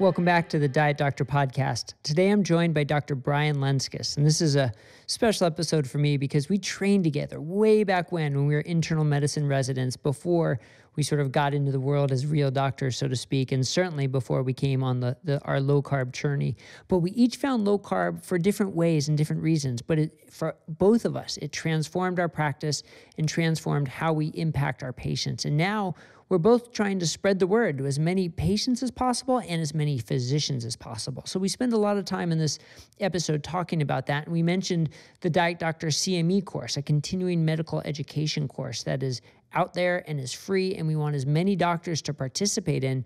Welcome back to the Diet Doctor podcast. Today I'm joined by Dr. Brian Lenzkes, and this is a special episode for me because we trained together way back when, when we were internal medicine residents, before we sort of got into the world as real doctors, so to speak, and certainly before we came on the, the our low carb journey. But we each found low carb for different ways and different reasons. But it, for both of us, it transformed our practice and transformed how we impact our patients. And now we're both trying to spread the word to as many patients as possible and as many physicians as possible. So we spend a lot of time in this episode talking about that. And we mentioned the Diet Doctor CME course, a continuing medical education course that is out there and is free. And we want as many doctors to participate in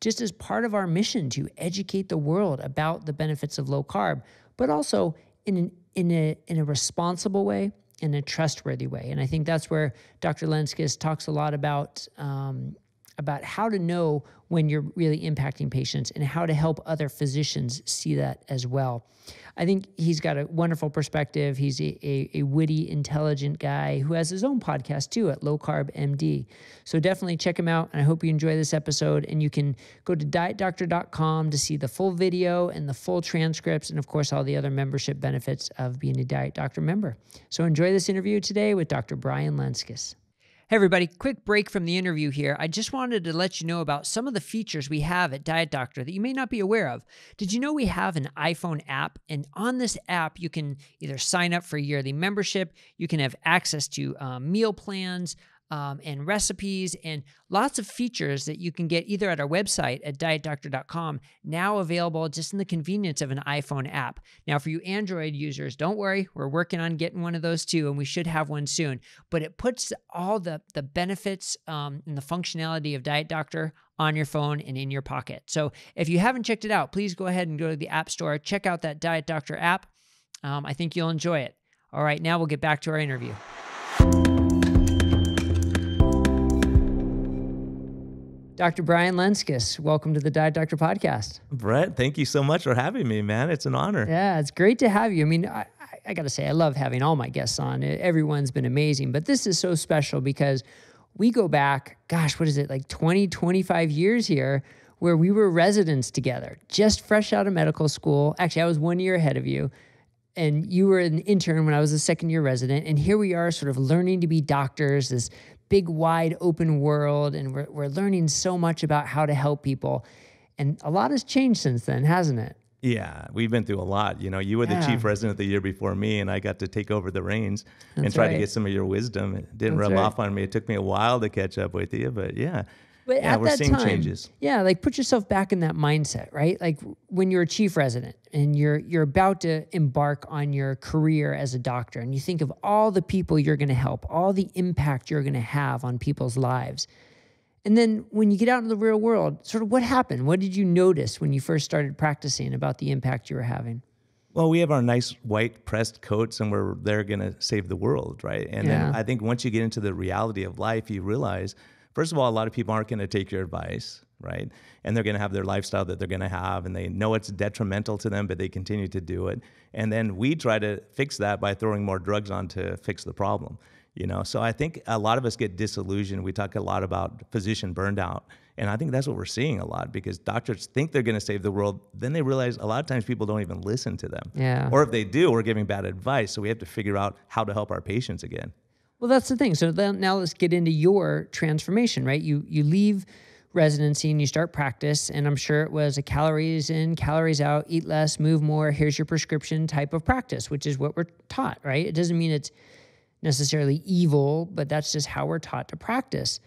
just as part of our mission to educate the world about the benefits of low carb, but also in an, in a in a responsible way in a trustworthy way. And I think that's where Dr. Lenzkes talks a lot about um, about how to know when you're really impacting patients and how to help other physicians see that as well. I think he's got a wonderful perspective. He's a, a, a, witty, intelligent guy who has his own podcast too at Low Carb MD. So definitely check him out. And I hope you enjoy this episode. And you can go to dietdoctor.com to see the full video and the full transcripts, and of course, all the other membership benefits of being a Diet Doctor member. So enjoy this interview today with Dr. Brian Lenzkes. Hey, everybody, quick break from the interview here. I just wanted to let you know about some of the features we have at Diet Doctor that you may not be aware of. Did you know we have an iPhone app? And on this app, you can either sign up for a yearly membership, you can have access to um, meal plans, um, and recipes and lots of features that you can get either at our website at dietdoctor.com, now available just in the convenience of an iPhone app. Now, for you Android users, don't worry, we're working on getting one of those too, and we should have one soon. But it puts all the, the benefits um, and the functionality of Diet Doctor on your phone and in your pocket. So if you haven't checked it out, please go ahead and go to the App Store, check out that Diet Doctor app. Um, I think you'll enjoy it. All right, now we'll get back to our interview. Dr. Brian Lenzkes, welcome to the Diet Doctor podcast. Brett, thank you so much for having me, man. It's an honor. Yeah, it's great to have you. I mean, I, I got to say, I love having all my guests on. Everyone's been amazing, but this is so special because we go back, gosh, what is it, like 20, 25 years here where we were residents together, just fresh out of medical school. Actually, I was one year ahead of you and you were an intern when I was a second year resident. And here we are, sort of learning to be doctors, this big, wide open world, and we're, we're learning so much about how to help people. And a lot has changed since then, hasn't it? Yeah, we've been through a lot. You know, you were the chief resident of the year before me, and I got to take over the reins That's and try right. to get some of your wisdom. It didn't That's rub right. off on me. It took me a while to catch up with you, but yeah, but yeah, we're seeing time, changes. Yeah, like put yourself back in that mindset, right? Like when you're a chief resident and you're you're about to embark on your career as a doctor and you think of all the people you're going to help, all the impact you're going to have on people's lives. And then when you get out in the real world, sort of what happened? What did you notice when you first started practicing about the impact you were having? Well, we have our nice white pressed coats and we're they're going to save the world, right? And yeah. then I think once you get into the reality of life, you realize first of all, a lot of people aren't going to take your advice, right? And they're going to have their lifestyle that they're going to have, and they know it's detrimental to them, but they continue to do it. And then we try to fix that by throwing more drugs on to fix the problem. You know, so I think a lot of us get disillusioned. We talk a lot about physician burnout, and I think that's what we're seeing a lot because doctors think they're going to save the world, then they realize a lot of times people don't even listen to them. Yeah. Or if they do, we're giving bad advice. So we have to figure out how to help our patients again. Well, that's the thing. So then now let's get into your transformation, right? You you leave residency and you start practice, and I'm sure it was a calories in, calories out, eat less, move more. Here's your prescription type of practice, which is what we're taught, right? It doesn't mean it's necessarily evil, but that's just how we're taught to practice.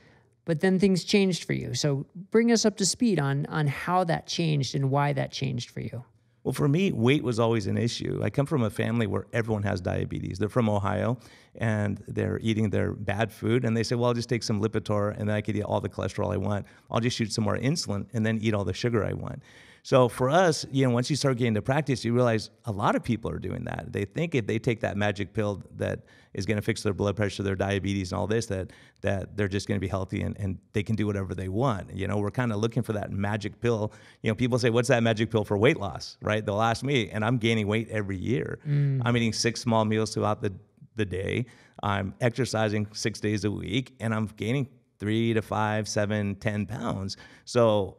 But then things changed for you. So bring us up to speed on on how that changed and why that changed for you. Well, for me, weight was always an issue. I come from a family where everyone has diabetes. They're from Ohio and they're eating their bad food. And they say, well, I'll just take some Lipitor and then I could eat all the cholesterol I want. I'll just shoot some more insulin and then eat all the sugar I want. So for us, you know, once you start getting to practice, you realize a lot of people are doing that. They think if they take that magic pill that is going to fix their blood pressure, their diabetes, and all this, that that they're just going to be healthy and, and they can do whatever they want. You know, we're kind of looking for that magic pill. You know, people say, "What's that magic pill for weight loss?" Right? They'll ask me, and I'm gaining weight every year. Mm. I'm eating six small meals throughout the the day. I'm exercising six days a week, and I'm gaining three to five, seven, ten pounds. So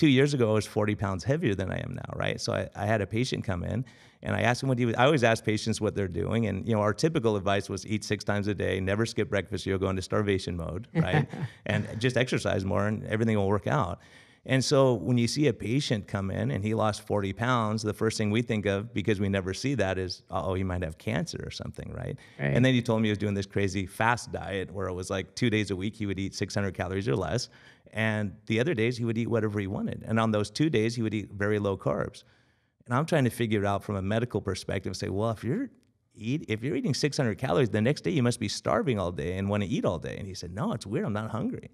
two years ago, I was 40 pounds heavier than I am now, right? So I, I had a patient come in and I asked him what he was, I always ask patients what they're doing. And, you know, our typical advice was eat six times a day, never skip breakfast, you'll go into starvation mode, right? and just exercise more and everything will work out. And so when you see a patient come in and he lost 40 pounds, the first thing we think of, because we never see that, is, oh, he might have cancer or something, right? right? And then he told me he was doing this crazy fast diet where it was like two days a week he would eat 600 calories or less. And the other days he would eat whatever he wanted. And on those two days, he would eat very low carbs. And I'm trying to figure it out from a medical perspective say, well, if you're eat if you're eating 600 calories the next day you must be starving all day and want to eat all day and he said no it's weird i'm not hungry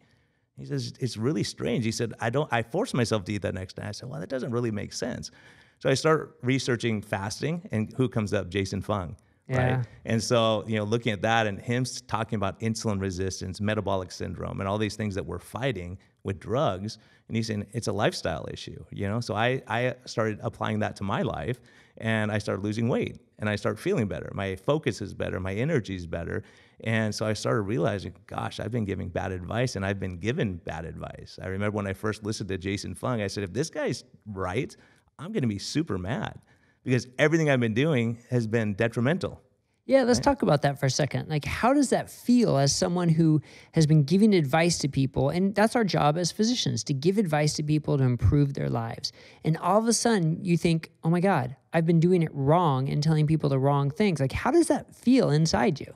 he says, it's really strange. He said, I don't, I force myself to eat that next day. I said, well, that doesn't really make sense. So I start researching fasting and who comes up? Jason Fung. Yeah. Right. And so, you know, looking at that and him talking about insulin resistance, metabolic syndrome, and all these things that we're fighting with drugs. And he's saying it's a lifestyle issue, you know? So I, I started applying that to my life and I started losing weight and I started feeling better. My focus is better, my energy is better. And so I started realizing, gosh, I've been giving bad advice and I've been given bad advice. I remember when I first listened to Jason Fung, I said, if this guy's right, I'm going to be super mad because everything I've been doing has been detrimental. Yeah, let's right? talk about that for a second. Like, how does that feel as someone who has been giving advice to people? And that's our job as physicians to give advice to people to improve their lives. And all of a sudden, you think, oh my God, I've been doing it wrong and telling people the wrong things. Like, how does that feel inside you?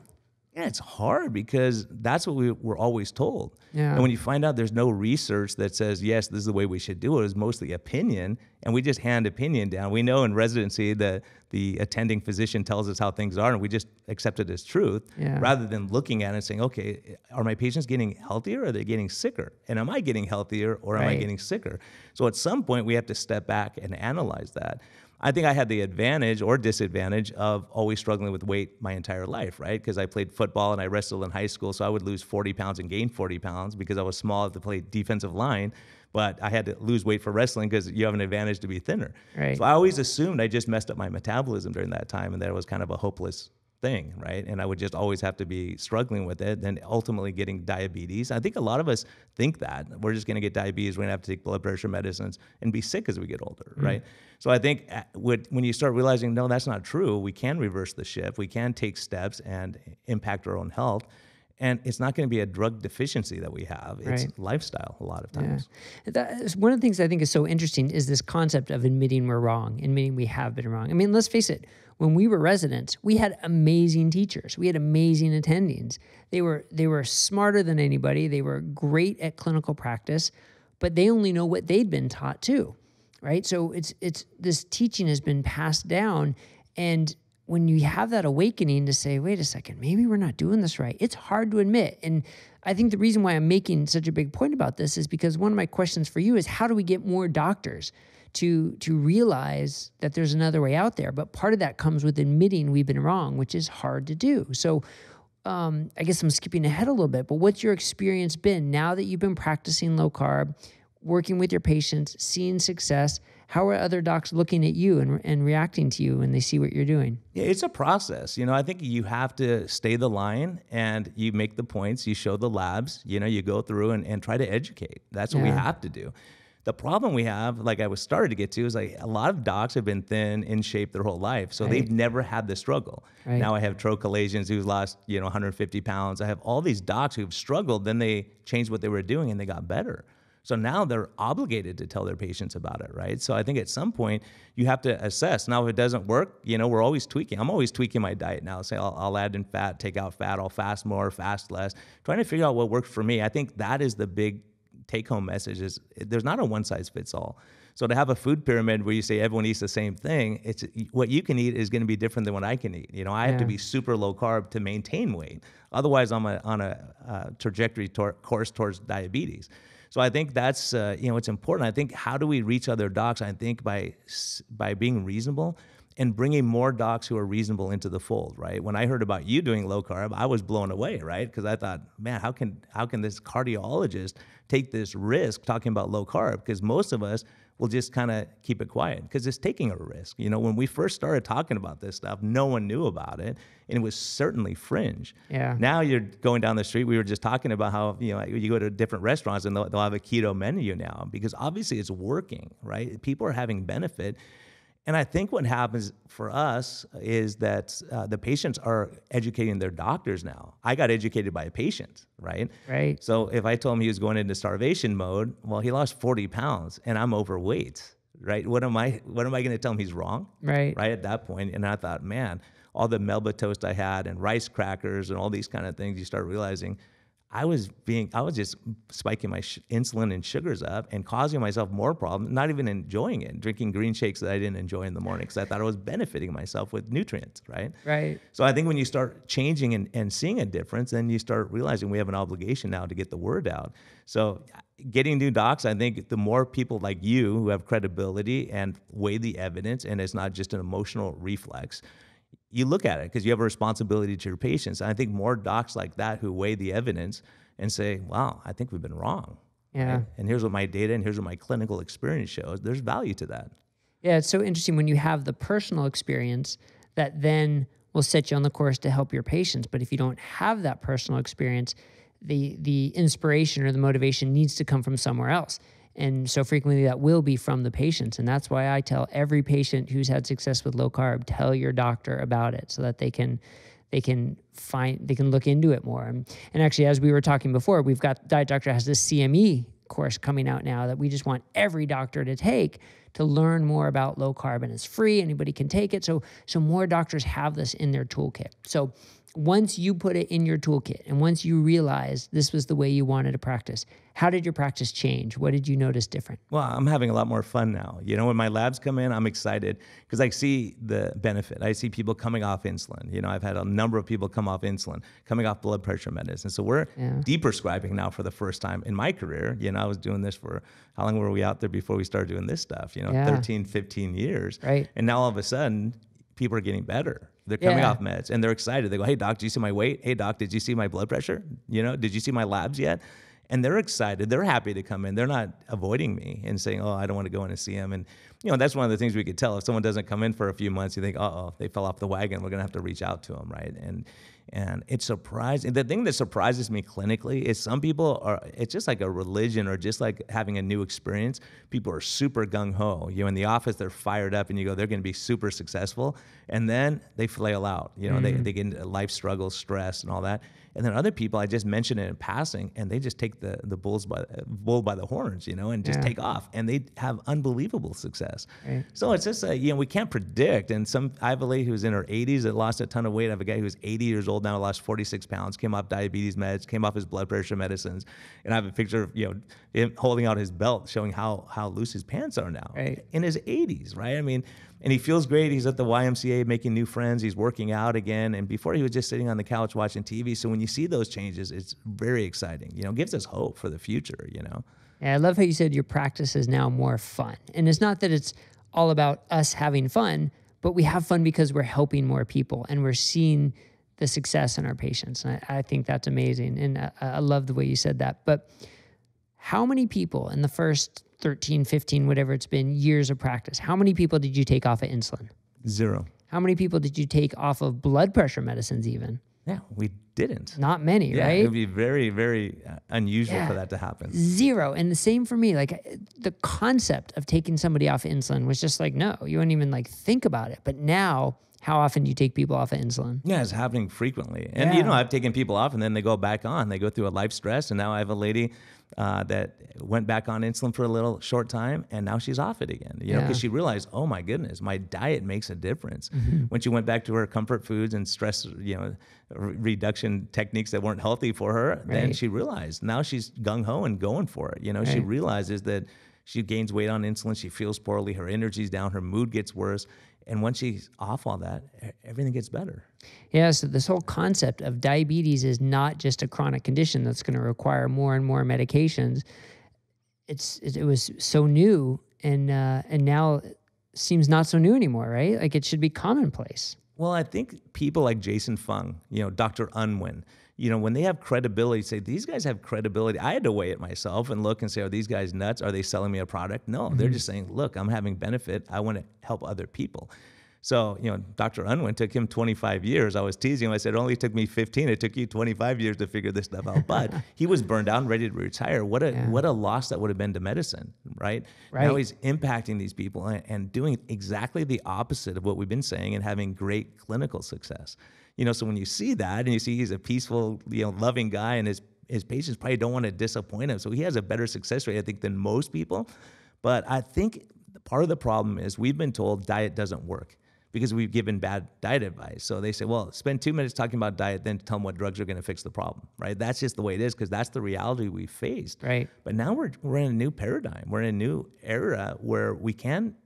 Yeah, it's hard because that's what we were always told. Yeah. And when you find out there's no research that says, yes, this is the way we should do it, it's mostly opinion, and we just hand opinion down. We know in residency that the attending physician tells us how things are, and we just accept it as truth yeah. rather than looking at it and saying, okay, are my patients getting healthier or are they getting sicker? And am I getting healthier or am right. I getting sicker? So at some point, we have to step back and analyze that. I think I had the advantage or disadvantage of always struggling with weight my entire life, right? Because I played football and I wrestled in high school, so I would lose 40 pounds and gain 40 pounds because I was small to play defensive line. But I had to lose weight for wrestling because you have an advantage to be thinner. Right. So I always assumed I just messed up my metabolism during that time, and that was kind of a hopeless thing, right? And I would just always have to be struggling with it then ultimately getting diabetes. I think a lot of us think that we're just going to get diabetes, we're going to have to take blood pressure medicines and be sick as we get older, mm-hmm. right? So I think uh, when you start realizing, no, that's not true, we can reverse the shift, we can take steps and impact our own health. And it's not going to be a drug deficiency that we have. It's right. lifestyle a lot of times. Yeah. That is, one of the things I think is so interesting is this concept of admitting we're wrong, admitting we have been wrong. I mean, let's face it, when we were residents, we had amazing teachers. We had amazing attendings. They were they were smarter than anybody. They were great at clinical practice, but they only know what they'd been taught too. Right? So it's it's this teaching has been passed down and when you have that awakening to say, wait a second, maybe we're not doing this right, it's hard to admit. And I think the reason why I'm making such a big point about this is because one of my questions for you is how do we get more doctors to to realize that there's another way out there? But part of that comes with admitting we've been wrong, which is hard to do. So um, I guess I'm skipping ahead a little bit, but what's your experience been now that you've been practicing low carb, working with your patients, seeing success? how are other docs looking at you and, and reacting to you when they see what you're doing? Yeah, it's a process. You know, I think you have to stay the line and you make the points, you show the labs, you know, you go through and, and try to educate. That's what yeah. we have to do. The problem we have, like I was started to get to, is like a lot of docs have been thin, in shape their whole life, so right. they've never had the struggle. Right. Now I have Tro who's lost, you know, 150 pounds. I have all these docs who've struggled, then they changed what they were doing and they got better. So now they're obligated to tell their patients about it, right? So I think at some point you have to assess. Now, if it doesn't work, you know, we're always tweaking. I'm always tweaking my diet now. Say I'll, I'll add in fat, take out fat, I'll fast more, fast less, trying to figure out what works for me. I think that is the big take home message is there's not a one size fits all. So to have a food pyramid where you say everyone eats the same thing, it's what you can eat is going to be different than what I can eat. You know, I have to be super low carb to maintain weight. Otherwise, I'm a, on a, a trajectory tor- course towards diabetes. So I think that's uh, you know it's important. I think how do we reach other docs? I think by by being reasonable and bringing more docs who are reasonable into the fold. Right. When I heard about you doing low carb, I was blown away. Right. Because I thought, man, how can how can this cardiologist take this risk talking about low carb? Because most of us will just kind of keep it quiet because it's taking a risk. You know, when we first started talking about this stuff, no one knew about it, and it was certainly fringe. Yeah. Now you're going down the street. We were just talking about how you know you go to different restaurants and they'll, they'll have a keto menu now because obviously it's working, right? People are having benefit. And I think what happens for us is that uh, the patients are educating their doctors now. I got educated by a patient, right? Right. So if I told him he was going into starvation mode, well, he lost 40 pounds and I'm overweight, right? What am I, what am I going to tell him he's wrong? Right. Right at that point. And I thought, man, all the Melba toast I had and rice crackers and all these kind of things, you start realizing I was being, I was just spiking my sh- insulin and sugars up and causing myself more problems, not even enjoying it, drinking green shakes that I didn't enjoy in the morning because I thought I was benefiting myself with nutrients, right? Right. So I think when you start changing and, and seeing a difference, then you start realizing we have an obligation now to get the word out. So getting new docs, I think the more people like you who have credibility and weigh the evidence and it's not just an emotional reflex, you look at it because you have a responsibility to your patients. And I think more docs like that who weigh the evidence and say, wow, I think we've been wrong. Yeah. right? And here's what my data and here's what my clinical experience shows. There's value to that. Yeah, it's so interesting when you have the personal experience that then will set you on the course to help your patients. But if you don't have that personal experience, the the inspiration or the motivation needs to come from somewhere else. And so frequently that will be from the patients. And that's why I tell every patient who's had success with low carb, tell your doctor about it so that they can they can find they can look into it more. And, and actually as we were talking before, we've got Diet Doctor has this CME course coming out now that we just want every doctor to take to learn more about low carb and it's free anybody can take it so so more doctors have this in their toolkit so once you put it in your toolkit and once you realize this was the way you wanted to practice how did your practice change what did you notice different Well, I'm having a lot more fun now. You know, when my labs come in, I'm excited because I see the benefit. I see people coming off insulin. You know, I've had a number of people come off insulin, coming off blood pressure medicine. So we're Yeah. deprescribing now for the first time in my career. You know, I was doing this for how long were we out there before we started doing this stuff? You know, Yeah. 13, 15 years. Right. And now all of a sudden, people are getting better. They're coming Yeah. off meds and they're excited. They go, "Hey doc, did you see my weight? Hey doc, did you see my blood pressure? You know, did you see my labs yet?" And they're excited. They're happy to come in. They're not avoiding me and saying, "Oh, I don't want to go in and see him." And you know, that's one of the things we could tell. If someone doesn't come in for a few months, you think, "Uh oh, they fell off the wagon. We're gonna have to reach out to them, right?" And and it's surprising. The thing that surprises me clinically is some people are. It's just like a religion, or just like having a new experience. People are super gung ho. You know, in the office, they're fired up, and you go, they're going to be super successful, and then they flail out. You know, they mm. they get into life struggles, stress, and all that. And then other people, I just mention it in passing, and they just take the the bulls by bull by the horns, you know, and just Yeah. take off, and they have unbelievable success. Right. So it's just a, you know we can't predict. And some I have a lady who's in her 80s that lost a ton of weight. I have a guy who's 80 years old now, lost 46 pounds, came off diabetes meds, came off his blood pressure medicines, and I have a picture of you know him holding out his belt, showing how how loose his pants are now Right. in his 80s, right? I mean, and he feels great. He's at the YMCA making new friends. He's working out again. And before he was just sitting on the couch watching TV. So when you see those changes, it's very exciting. You know, gives us hope for the future. You know. Yeah, I love how you said your practice is now more fun. And it's not that it's all about us having fun, but we have fun because we're helping more people and we're seeing the success in our patients. And I, I think that's amazing. And I, I love the way you said that. But how many people in the first 13, 15, whatever it's been, years of practice, how many people did you take off of insulin? Zero. How many people did you take off of blood pressure medicines, even? Yeah, we didn't. Not many, Yeah, right? it would be very, very uh, unusual Yeah. for that to happen. Zero. And the same for me. Like the concept of taking somebody off insulin was just like, no, you wouldn't even like think about it. But now, how often do you take people off of insulin? Yeah, it's happening frequently. And you know, I've taken people off and then they go back on. They go through a life stress. And now I have a lady uh, that went back on insulin for a little short time and now she's off it again. You know, Yeah. because she realized, oh my goodness, my diet makes a difference. Mm-hmm. When she went back to her comfort foods and stress, you know, re- reduction techniques that weren't healthy for her, then she realized now she's gung ho and going for it. You know, she realizes that she gains weight on insulin, she feels poorly, her energy's down, her mood gets worse. And once she's off all that, everything gets better. Yeah. So this whole concept of diabetes is not just a chronic condition that's going to require more and more medications. It's it, it was so new and uh, and now it seems not so new anymore, right? Like it should be commonplace. Well, I think people like Jason Fung, you know, Dr. Unwin, you know, when they have credibility, say these guys have credibility. I had to weigh it myself and look and say, are these guys nuts? Are they selling me a product? No, mm-hmm. they're just saying, look, I'm having benefit. I want to help other people. So, you know, Dr. Unwin took him 25 years. I was teasing him. I said, it only took me 15. It took you 25 years to figure this stuff out. But he was burned out and ready to retire. What a yeah. what a loss that would have been to medicine, right? right? Now he's impacting these people and, and doing exactly the opposite of what we've been saying and having great clinical success. You know, so when you see that and you see he's a peaceful, you know, loving guy and his his patients probably don't want to disappoint him. So he has a better success rate, I think, than most people. But I think part of the problem is we've been told diet doesn't work because we've given bad diet advice. So they say, well, spend two minutes talking about diet, then tell them what drugs are going to fix the problem, right? That's just the way it is because that's the reality we faced. Right. But now we're, we're in a new paradigm. We're in a new era where we can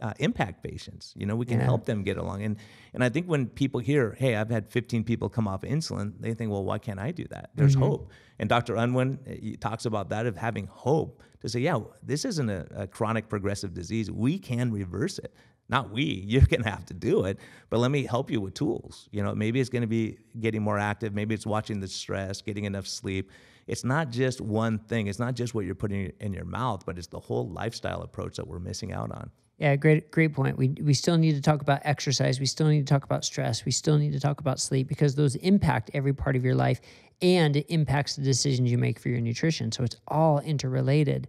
uh, impact patients. You know, we can yeah. help them get along. And and I think when people hear, "Hey, I've had 15 people come off insulin," they think, "Well, why can't I do that?" There's mm-hmm. hope. And Dr. Unwin he talks about that of having hope to say, "Yeah, this isn't a, a chronic progressive disease. We can reverse it." Not we you're going to have to do it but let me help you with tools. You know maybe it's going to be getting more active maybe it's watching the stress getting enough sleep. It's not just one thing it's not just what you're putting in your mouth but it's the whole lifestyle approach that we're missing out on. Yeah great great point. We, we still need to talk about exercise we still need to talk about stress we still need to talk about sleep because those impact every part of your life and it impacts the decisions you make for your nutrition. So it's all interrelated.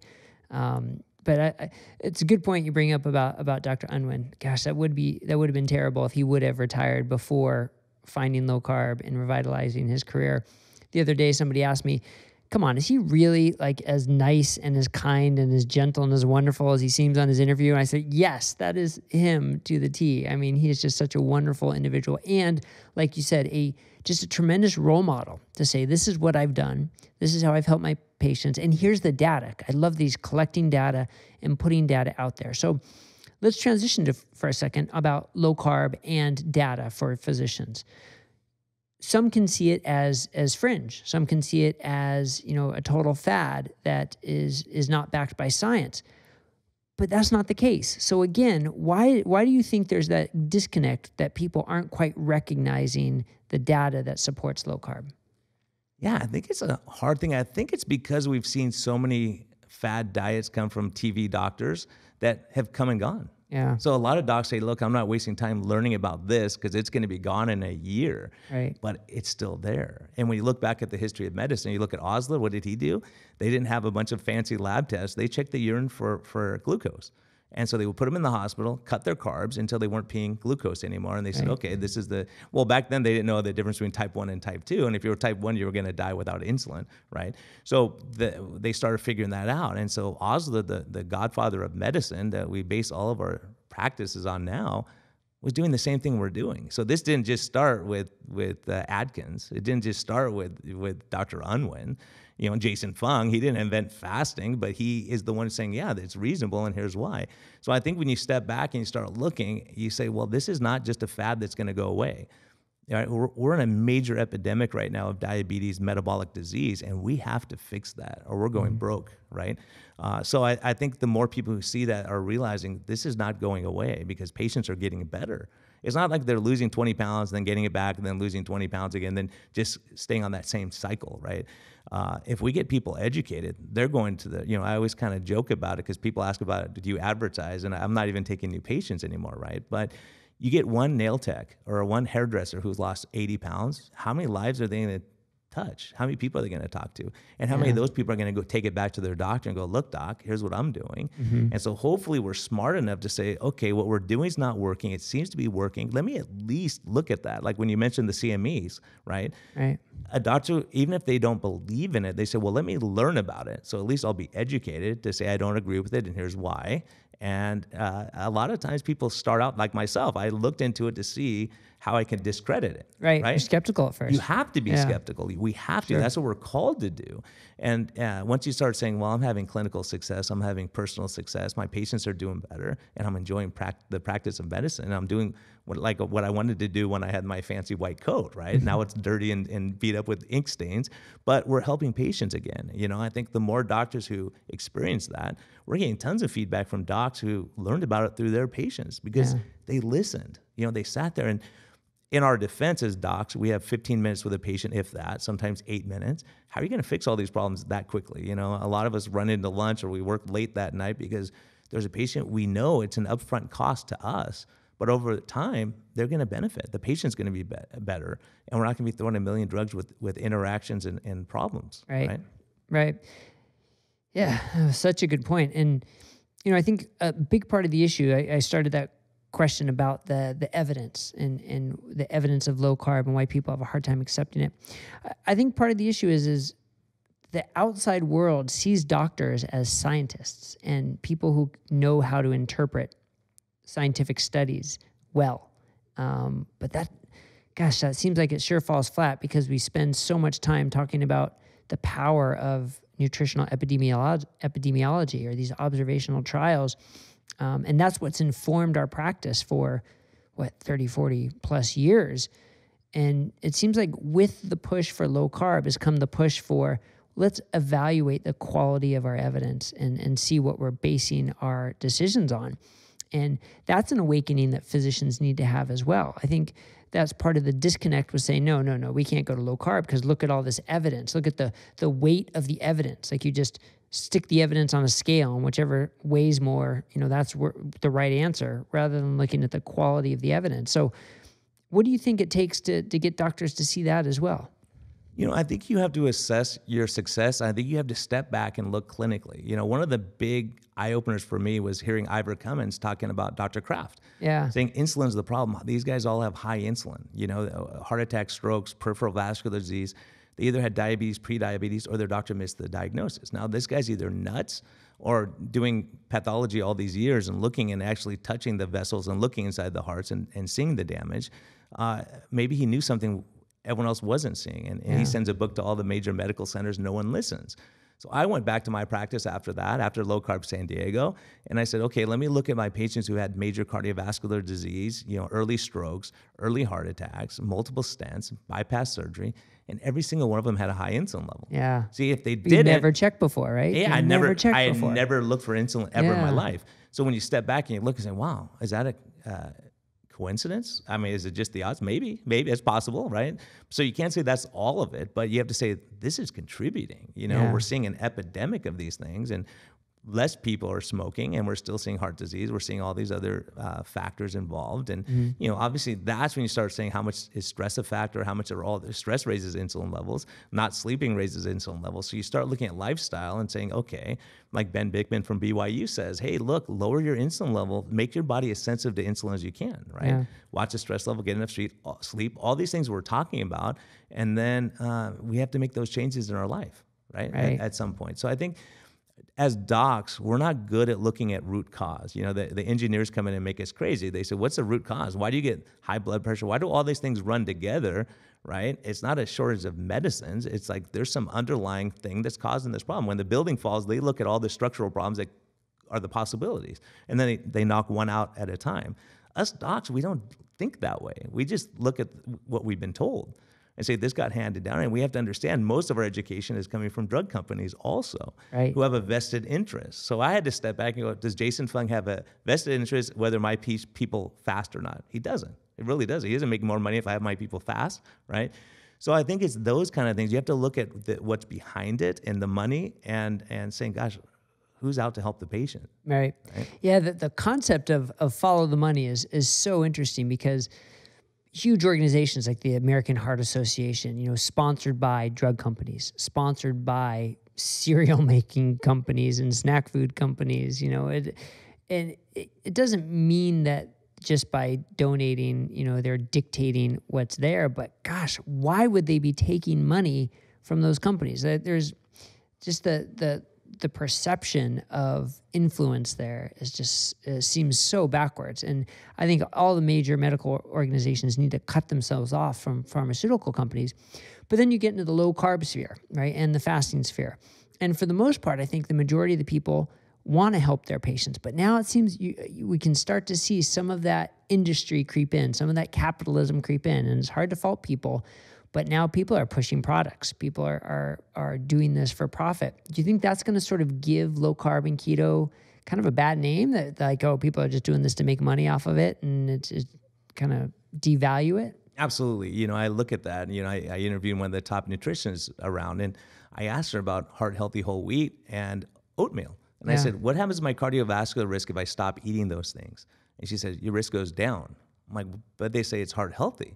Um, but I, I, it's a good point you bring up about about Dr. Unwin. Gosh, that would be that would have been terrible if he would have retired before finding low carb and revitalizing his career. The other day, somebody asked me, "Come on, is he really like as nice and as kind and as gentle and as wonderful as he seems on his interview?" And I said, "Yes, that is him to the T. I mean, he is just such a wonderful individual, and like you said, a just a tremendous role model to say, "This is what I've done. This is how I've helped my patients. And here's the data. I love these collecting data and putting data out there. So let's transition to, for a second about low carb and data for physicians. Some can see it as as fringe. Some can see it as you know a total fad that is is not backed by science. But that's not the case. So again, why why do you think there's that disconnect that people aren't quite recognizing the data that supports low carb? Yeah, I think it's a hard thing. I think it's because we've seen so many fad diets come from TV doctors that have come and gone. Yeah. So a lot of docs say, "Look, I'm not wasting time learning about this because it's going to be gone in a year." Right. But it's still there. And when you look back at the history of medicine, you look at Osler. What did he do? They didn't have a bunch of fancy lab tests. They checked the urine for for glucose. And so they would put them in the hospital, cut their carbs until they weren't peeing glucose anymore. And they said, right. okay, this is the, well, back then they didn't know the difference between type 1 and type 2. And if you were type 1, you were going to die without insulin, right? So the, they started figuring that out. And so Osler, the, the godfather of medicine that we base all of our practices on now, was doing the same thing we're doing. So this didn't just start with with uh, Atkins. It didn't just start with with Dr. Unwin you know, Jason Fung, he didn't invent fasting, but he is the one saying, yeah, it's reasonable and here's why. So I think when you step back and you start looking, you say, well, this is not just a fad that's going to go away. Right? We're, we're in a major epidemic right now of diabetes, metabolic disease, and we have to fix that or we're going mm-hmm. broke, right? Uh, so I, I think the more people who see that are realizing this is not going away because patients are getting better. It's not like they're losing 20 pounds, then getting it back, and then losing 20 pounds again, then just staying on that same cycle, right? Uh, if we get people educated, they're going to the, you know, I always kind of joke about it because people ask about it, do you advertise? And I'm not even taking new patients anymore, right? But you get one nail tech or one hairdresser who's lost 80 pounds, how many lives are they going to touch? How many people are they going to talk to? And how yeah. many of those people are going to go take it back to their doctor and go, look, doc, here's what I'm doing. Mm-hmm. And so hopefully we're smart enough to say, okay, what we're doing is not working. It seems to be working. Let me at least look at that. Like when you mentioned the CMEs, right? Right. A doctor, even if they don't believe in it, they say, well, let me learn about it. So at least I'll be educated to say I don't agree with it and here's why. And uh, a lot of times people start out like myself. I looked into it to see how I can discredit it. Right. right? You're skeptical at first. You have to be yeah. skeptical. We have to. Sure. That's what we're called to do. And uh, once you start saying, well, I'm having clinical success, I'm having personal success, my patients are doing better, and I'm enjoying pra- the practice of medicine, and I'm doing what, like what I wanted to do when I had my fancy white coat, right? Mm-hmm. now it's dirty and, and beat up with ink stains, but we're helping patients again. You know, I think the more doctors who experience that, we're getting tons of feedback from docs who learned about it through their patients because yeah. they listened. You know, they sat there and in our defense as docs, we have 15 minutes with a patient, if that, sometimes eight minutes. How are you going to fix all these problems that quickly? You know, a lot of us run into lunch or we work late that night because there's a patient we know it's an upfront cost to us, but over time they're going to benefit. The patient's going to be, be better, and we're not going to be throwing a million drugs with with interactions and, and problems. Right. Right. Right. Yeah, such a good point. And you know, I think a big part of the issue. I, I started that question about the the evidence and and the evidence of low carb and why people have a hard time accepting it. I think part of the issue is is the outside world sees doctors as scientists and people who know how to interpret scientific studies well. Um, but that, gosh, that seems like it sure falls flat because we spend so much time talking about the power of nutritional epidemiolo- epidemiology or these observational trials um, and that's what's informed our practice for what 30, 40 plus years. And it seems like with the push for low carb has come the push for let's evaluate the quality of our evidence and, and see what we're basing our decisions on. And that's an awakening that physicians need to have as well. I think that's part of the disconnect with saying, no, no, no, we can't go to low carb because look at all this evidence. Look at the the weight of the evidence. Like you just stick the evidence on a scale and whichever weighs more, you know, that's where, the right answer rather than looking at the quality of the evidence. So what do you think it takes to, to get doctors to see that as well? You know, I think you have to assess your success. I think you have to step back and look clinically. You know, one of the big eye openers for me was hearing Ivor Cummins talking about Dr. Kraft. Yeah. Saying insulin's the problem. These guys all have high insulin, you know, heart attack, strokes, peripheral vascular disease. They either had diabetes, pre-diabetes, or their doctor missed the diagnosis. Now, this guy's either nuts or doing pathology all these years and looking and actually touching the vessels and looking inside the hearts and, and seeing the damage. Uh, maybe he knew something everyone else wasn't seeing. And, and yeah. he sends a book to all the major medical centers, no one listens. So I went back to my practice after that, after low carb San Diego, and I said, okay, let me look at my patients who had major cardiovascular disease, you know, early strokes, early heart attacks, multiple stents, bypass surgery, and every single one of them had a high insulin level. Yeah. See, if they did never checked before, right? Yeah, you I never, checked I before. never looked for insulin ever yeah. in my life. So when you step back and you look and say, "Wow, is that a uh, coincidence? I mean, is it just the odds? Maybe, maybe it's possible, right? So you can't say that's all of it, but you have to say this is contributing. You know, yeah. we're seeing an epidemic of these things, and less people are smoking and we're still seeing heart disease we're seeing all these other uh, factors involved and mm-hmm. you know obviously that's when you start saying how much is stress a factor how much are all the stress raises insulin levels not sleeping raises insulin levels so you start looking at lifestyle and saying okay like ben Bikman from byu says hey look lower your insulin level make your body as sensitive to insulin as you can right yeah. watch the stress level get enough sleep all these things we're talking about and then uh, we have to make those changes in our life right, right. At, at some point so i think as docs, we're not good at looking at root cause. You know, the, the engineers come in and make us crazy. They say, What's the root cause? Why do you get high blood pressure? Why do all these things run together? Right? It's not a shortage of medicines. It's like there's some underlying thing that's causing this problem. When the building falls, they look at all the structural problems that are the possibilities, and then they, they knock one out at a time. Us docs, we don't think that way. We just look at what we've been told and say this got handed down. And we have to understand most of our education is coming from drug companies also, right. who have a vested interest. So I had to step back and go, does Jason Fung have a vested interest whether my piece, people fast or not? He doesn't. It really doesn't. He doesn't make more money if I have my people fast, right? So I think it's those kind of things. You have to look at the, what's behind it and the money and and saying, gosh, who's out to help the patient? Right. right? Yeah. The, the concept of of follow the money is is so interesting because huge organizations like the American Heart Association, you know, sponsored by drug companies, sponsored by cereal making companies and snack food companies, you know, it, and it, it doesn't mean that just by donating, you know, they're dictating what's there, but gosh, why would they be taking money from those companies? There's just the the the perception of influence there is just uh, seems so backwards. And i think all the major medical organizations need to cut themselves off from pharmaceutical companies. But then you get into the low carb sphere right and the fasting sphere. And for the most part i think the majority of the people want to help their patients. But now it seems you, we can start to see some of that industry creep in some of that capitalism creep in. And it's hard to fault people but now people are pushing products. People are are are doing this for profit. Do you think that's going to sort of give low carb and keto kind of a bad name that like oh people are just doing this to make money off of it and it's, it's kind of devalue it? Absolutely. You know, I look at that. You know, I, I interviewed one of the top nutritionists around, and I asked her about heart healthy whole wheat and oatmeal. And I said, "What happens to my cardiovascular risk if I stop eating those things?" And she said, "Your risk goes down." I'm like, "But they say it's heart healthy."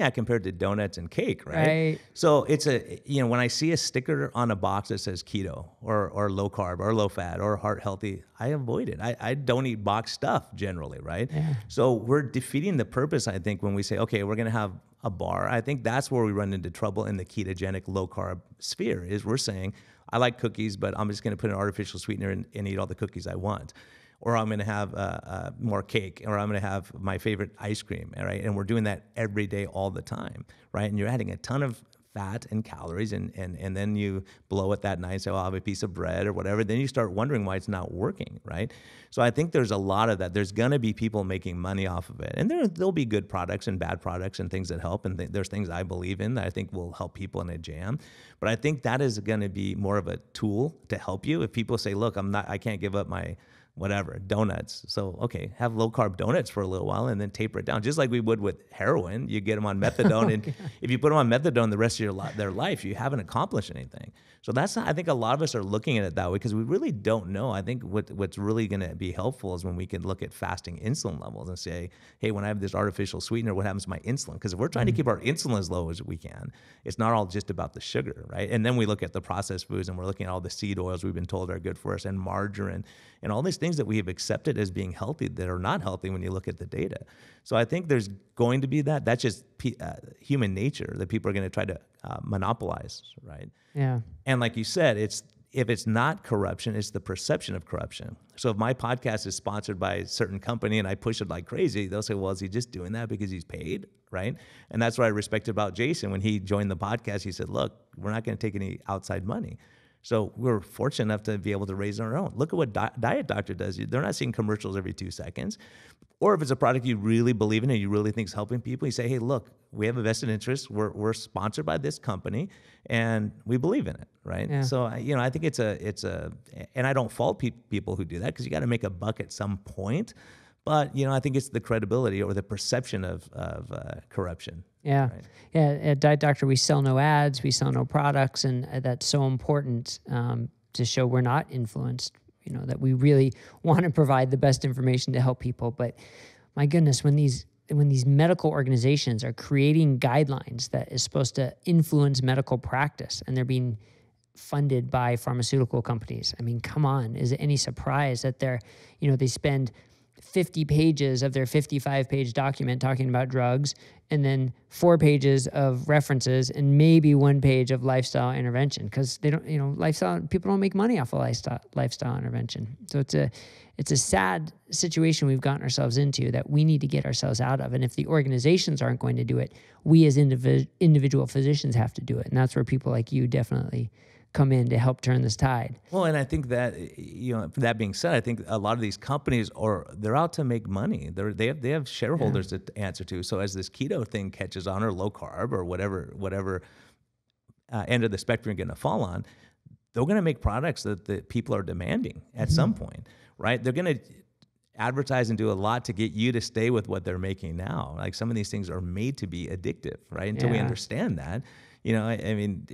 Yeah, compared to donuts and cake, right? Right. So it's a you know when I see a sticker on a box that says keto or or low carb or low fat or heart healthy, I avoid it. I, I don't eat boxed stuff generally, right? Yeah. So we're defeating the purpose, I think, when we say, okay, we're gonna have a bar. I think that's where we run into trouble in the ketogenic low carb sphere. Is we're saying, I like cookies, but I'm just gonna put an artificial sweetener and, and eat all the cookies I want. Or I'm going to have uh, uh, more cake, or I'm going to have my favorite ice cream, right? And we're doing that every day, all the time, right? And you're adding a ton of fat and calories, and and and then you blow it that night, and say, "Well, I'll have a piece of bread or whatever." Then you start wondering why it's not working, right? So I think there's a lot of that. There's going to be people making money off of it, and there there'll be good products and bad products and things that help, and th- there's things I believe in that I think will help people in a jam. But I think that is going to be more of a tool to help you. If people say, "Look, I'm not, I can't give up my." Whatever donuts. So okay have low carb donuts for a little while and then taper it down just like we would with heroin. You get them on methadone and if you put them on methadone the rest of your li- their life you haven't accomplished anything. So that's not, i think a lot of us are looking at it that way because we really don't know. I think what, what's really going to be helpful is when we can look at fasting insulin levels and say hey when i have this artificial sweetener what happens to my insulin? Because if we're trying to mm. keep our insulin as low as we can it's not all just about the sugar right? And then we look at the processed foods and we're looking at all the seed oils we've been told are good for us and margarine and all these things that we have accepted as being healthy that are not healthy when you look at the data. So I think there's going to be that. That's just pe- uh, human nature that people are going to try to uh, monopolize, right? Yeah. And like you said, it's if it's not corruption, it's the perception of corruption. So if my podcast is sponsored by a certain company and I push it like crazy, they'll say, "Well, is he just doing that because he's paid?" Right? And that's what I respect about Jason. When he joined the podcast, he said, "Look, we're not going to take any outside money." So we're fortunate enough to be able to raise our own. Look at what Di- Diet Doctor does. They're not seeing commercials every two seconds. Or if it's a product you really believe in and you really think is helping people, you say, hey, look, we have a vested interest. We're, we're sponsored by this company and we believe in it, right? Yeah. So, I- you know, I think it's a, it's a, and I don't fault pe- people who do that because you got to make a buck at some point. But, you know, I think it's the credibility or the perception of, of uh, corruption. Yeah. Right. Yeah. At Diet Doctor, we sell no ads, we sell no products. And uh, that's so important um, to show we're not influenced, you know, that we really want to provide the best information to help people. But my goodness, when these, when these medical organizations are creating guidelines that is supposed to influence medical practice and they're being funded by pharmaceutical companies. I mean, come on, is it any surprise that they're, you know, they spend 50 pages of their 55 page document talking about drugs and then four pages of references and maybe one page of lifestyle intervention because they don't you know lifestyle people don't make money off of lifestyle lifestyle intervention. So it's a it's a sad situation we've gotten ourselves into that we need to get ourselves out of and if the organizations aren't going to do it we as individ- individual physicians have to do it and that's where people like you definitely come in to help turn this tide Well, and I think that you know, that being said, I think a lot of these companies are they're out to make money. They're they have they have shareholders to answer to. So as this keto thing catches on, or low carb, or whatever whatever uh, end of the spectrum you're going to fall on, they're going to make products that the people are demanding at some point, right? They're going to advertise and do a lot to get you to stay with what they're making now. Like some of these things are made to be addictive, right? Until we understand that, you know, I, I mean,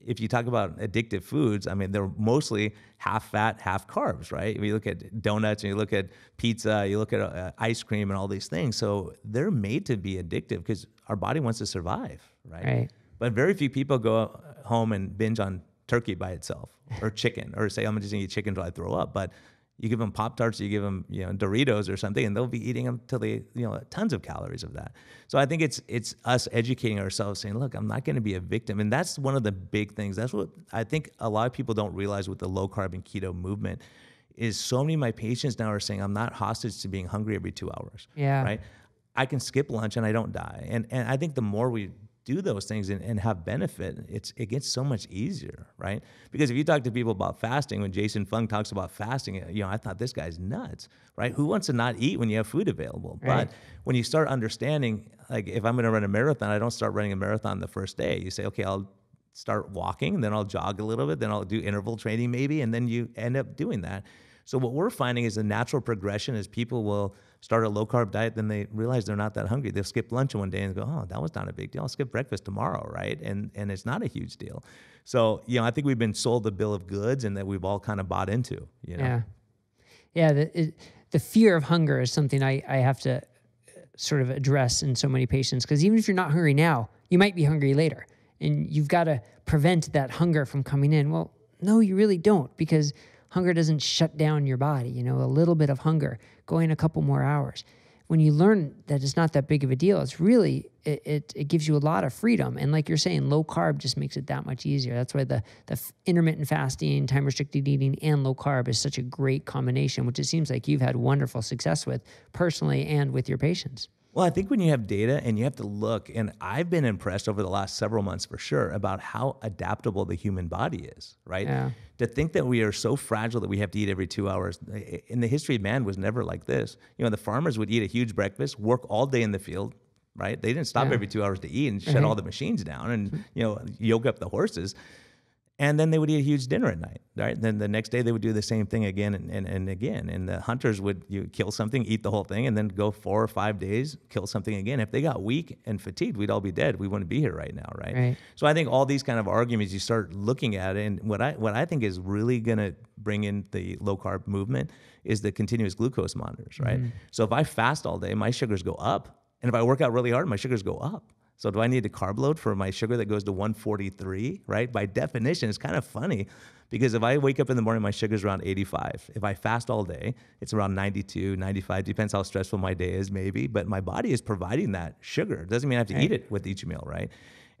if you talk about addictive foods, I mean, they're mostly half fat, half carbs, right? If you look at donuts and you look at pizza, you look at uh, ice cream and all these things. So they're made to be addictive because our body wants to survive, right? Right. But very few people go home and binge on turkey by itself or chicken or say, I'm just gonna eat chicken until I throw up. But you give them Pop Tarts, you give them, you know, Doritos or something, and they'll be eating them till they, you know, tons of calories of that. So I think it's it's us educating ourselves, saying, look, I'm not going to be a victim, and that's one of the big things. That's what I think a lot of people don't realize with the low carb and keto movement is so many of my patients now are saying, I'm not hostage to being hungry every two hours. Yeah. Right. I can skip lunch and I don't die. And and I think the more we do those things and, and have benefit, it's it gets so much easier, right? Because if you talk to people about fasting, when Jason Fung talks about fasting, you know, I thought this guy's nuts, right? Who wants to not eat when you have food available? Right. But when you start understanding, like if I'm going to run a marathon, I don't start running a marathon the first day. You say, okay, I'll start walking, then I'll jog a little bit, then I'll do interval training maybe, and then you end up doing that. So what we're finding is the natural progression is people will start a low carb diet, then they realize they're not that hungry. They'll skip lunch one day and go, oh, that was not a big deal. I'll skip breakfast tomorrow, right? And and it's not a huge deal. So you know, I think we've been sold the bill of goods and that we've all kind of bought into. You know? Yeah, yeah. The it, the fear of hunger is something I I have to uh, sort of address in so many patients because even if you're not hungry now, you might be hungry later, and you've got to prevent that hunger from coming in. Well, no, you really don't because hunger doesn't shut down your body. You know, a little bit of hunger, going a couple more hours. When you learn that it's not that big of a deal, it's really it, it, it gives you a lot of freedom. And like you're saying, low carb just makes it that much easier. That's why the the intermittent fasting, time restricted eating, and low carb is such a great combination, which it seems like you've had wonderful success with personally and with your patients. Well, I think when you have data and you have to look, and I've been impressed over the last several months for sure about how adaptable the human body is, right? Yeah. To think that we are so fragile that we have to eat every two hours in the history of man was never like this. You know, the farmers would eat a huge breakfast, work all day in the field, right? They didn't stop Yeah. every two hours to eat and shut Right. all the machines down and, mm-hmm. you know, yoke up the horses. And then they would eat a huge dinner at night, right? Then the next day they would do the same thing again and, and, and again. And the hunters would you kill something, eat the whole thing, and then go four or five days, kill something again. If they got weak and fatigued, we'd all be dead. We wouldn't be here right now, right? Right. So I think all these kind of arguments, you start looking at it, and what I what I think is really gonna bring in the low carb movement is the continuous glucose monitors, right? Mm-hmm. So if I fast all day, my sugars go up, and if I work out really hard, my sugars go up. So do I need a carb load for my sugar that goes to 143, right? By definition, it's kind of funny because if I wake up in the morning, my sugar's around 85. If I fast all day, it's around 92, 95, depends how stressful my day is maybe, but my body is providing that sugar. It doesn't mean I have to eat it with each meal, right?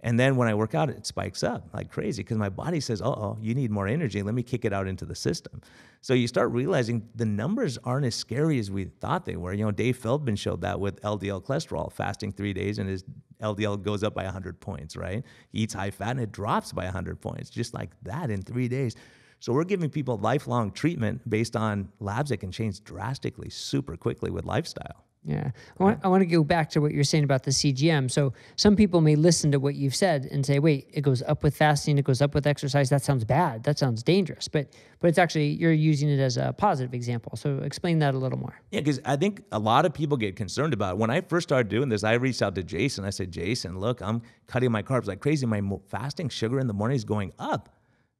And then when I work out, it spikes up like crazy because my body says, "Uh oh, you need more energy. Let me kick it out into the system." So you start realizing the numbers aren't as scary as we thought they were. You know, Dave Feldman showed that with LDL cholesterol, fasting three days, and his LDL goes up by 100 points. Right? He eats high fat and it drops by 100 points, just like that in three days. So we're giving people lifelong treatment based on labs that can change drastically, super quickly with lifestyle. Yeah. I want, I want to go back to what you're saying about the CGM. So some people may listen to what you've said and say, wait, it goes up with fasting, it goes up with exercise. That sounds bad. That sounds dangerous. But but it's actually you're using it as a positive example. So explain that a little more. Yeah, because I think a lot of people get concerned about it. When I first started doing this, I reached out to Jason. I said, Jason, look, I'm cutting my carbs like crazy. My fasting sugar in the morning is going up.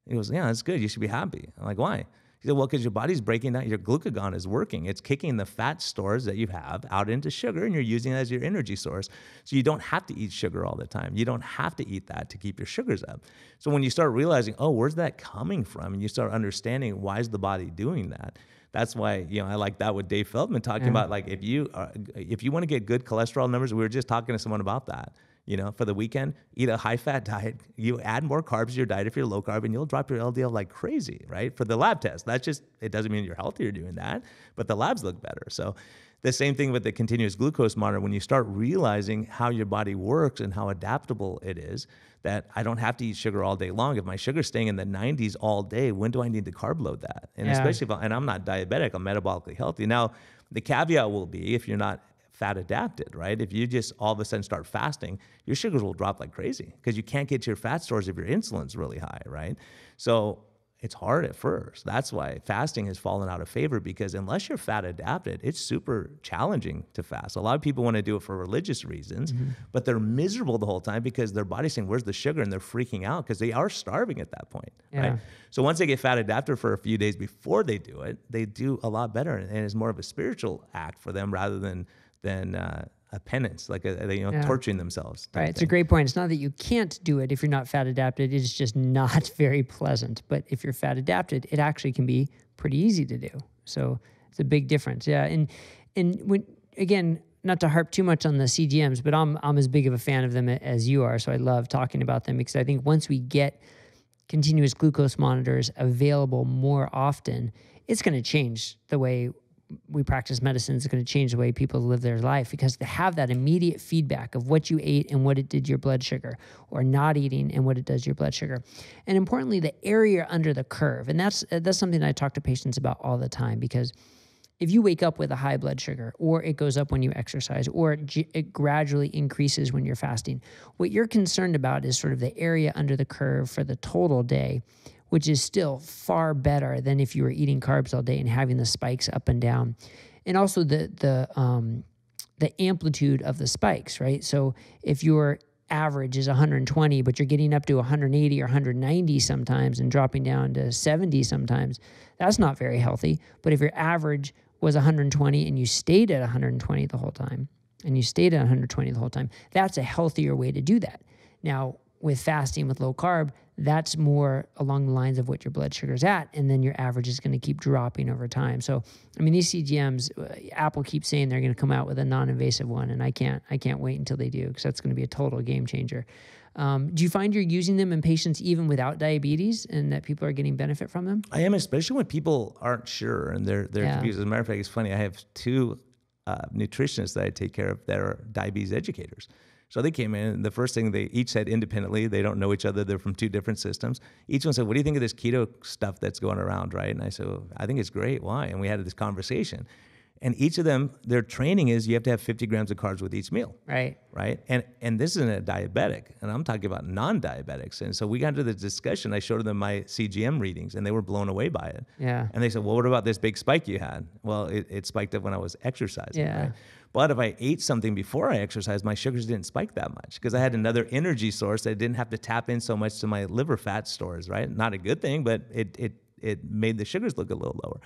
He goes, Yeah, that's good. You should be happy. I'm like, Why? He said, Well, because your body's breaking down, your glucagon is working. It's kicking the fat stores that you have out into sugar and you're using it as your energy source. So you don't have to eat sugar all the time. You don't have to eat that to keep your sugars up. So when you start realizing, Oh, where's that coming from? And you start understanding why is the body doing that? That's why you know I like that with Dave Feldman talking mm. about like if you are, if you want to get good cholesterol numbers, we were just talking to someone about that. You know, for the weekend, eat a high fat diet. You add more carbs to your diet if you're low carb, and you'll drop your LDL like crazy, right? For the lab test, that's just it doesn't mean you're healthier doing that, but the labs look better. So the same thing with the continuous glucose monitor. When you start realizing how your body works and how adaptable it is, that I don't have to eat sugar all day long. If my sugar's staying in the 90s all day, when do I need to carb load that? And Yeah. especially if I, and I'm not diabetic, I'm metabolically healthy. Now, the caveat will be if you're not fat adapted, right? If you just all of a sudden start fasting, your sugars will drop like crazy because you can't get to your fat stores if your insulin's really high, right? So it's hard at first. That's why fasting has fallen out of favor because unless you're fat adapted, it's super challenging to fast. A lot of people want to do it for religious reasons, mm-hmm. but they're miserable the whole time because their body's saying, Where's the sugar? And they're freaking out because they are starving at that point, Yeah. right? So once they get fat adapted for a few days before they do it, they do a lot better, and it's more of a spiritual act for them rather than than uh, a penance, like a, they, you know, Yeah. torturing themselves. Right. It's a great point. It's not that you can't do it if you're not fat adapted. It's just not very pleasant. But if you're fat adapted, it actually can be pretty easy to do. So it's a big difference. Yeah. And and when again, not to harp too much on the CGMs, but I'm I'm as big of a fan of them as you are. So I love talking about them because I think once we get continuous glucose monitors available more often, it's going to change the way we practice medicine. It's going to change the way people live their life because they have that immediate feedback of what you ate and what it did your blood sugar, or not eating and what it does your blood sugar. And importantly, the area under the curve. And that's uh, that's something I talk to patients about all the time because if you wake up with a high blood sugar or it goes up when you exercise or it, g- it gradually increases when you're fasting what you're concerned about is sort of the area under the curve for the total day which is still far better than if you were eating carbs all day and having the spikes up and down. And also the the um, the amplitude of the spikes, right? So if your average is 120, but you're getting up to 180 or 190 sometimes and dropping down to 70 sometimes, that's not very healthy. But if your average was 120 and you stayed at 120 the whole time, and you stayed at 120 the whole time, that's a healthier way to do that. Now, with fasting with low carb, that's more along the lines of what your blood sugar's at, and then your average is going to keep dropping over time. So, I mean, these CGMs, uh, Apple keeps saying they're going to come out with a non-invasive one, and I can't, I can't wait until they do because that's going to be a total game changer. Um, do you find you're using them in patients even without diabetes, and that people are getting benefit from them? I am, especially when people aren't sure and they're they're Yeah. confused. As a matter of fact, it's funny. I have two uh, nutritionists that I take care of that are diabetes educators. So they came in, and the first thing they each said independently, they don't know each other, they're from two different systems. Each one said, What do you think of this keto stuff that's going around, right? And I said, well, I think it's great. Why? And we had this conversation. And each of them, their training is you have to have 50 grams of carbs with each meal Right. right? And and this isn't a diabetic, and I'm talking about non-diabetics. And so we got into the discussion. I showed them my CGM readings, and they were blown away by it. Yeah. And they said, "Well, what about this big spike you had?" Well, it, it spiked up when I was exercising. Yeah. Right? But if I ate something before I exercised, my sugars didn't spike that much because I had another energy source. I didn't have to tap in so much to my liver fat stores. Right? Not a good thing, but it it it made the sugars look a little lower.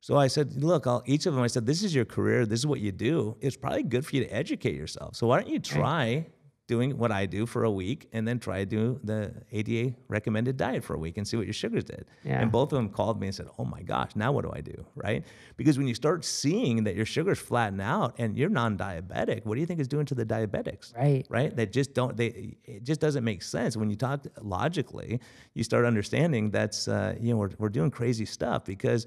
So I said, look, I'll, each of them, I said, this is your career. This is what you do. It's probably good for you to educate yourself. So why don't you try doing what I do for a week and then try to do the ADA recommended diet for a week and see what your sugars did. Yeah. And both of them called me and said, oh my gosh, now what do I do? Right? Because when you start seeing that your sugars flatten out and you're non-diabetic, what do you think is doing to the diabetics? Right. right? That just don't they it just doesn't make sense when you talk logically. You start understanding that's uh, you know we're we're doing crazy stuff because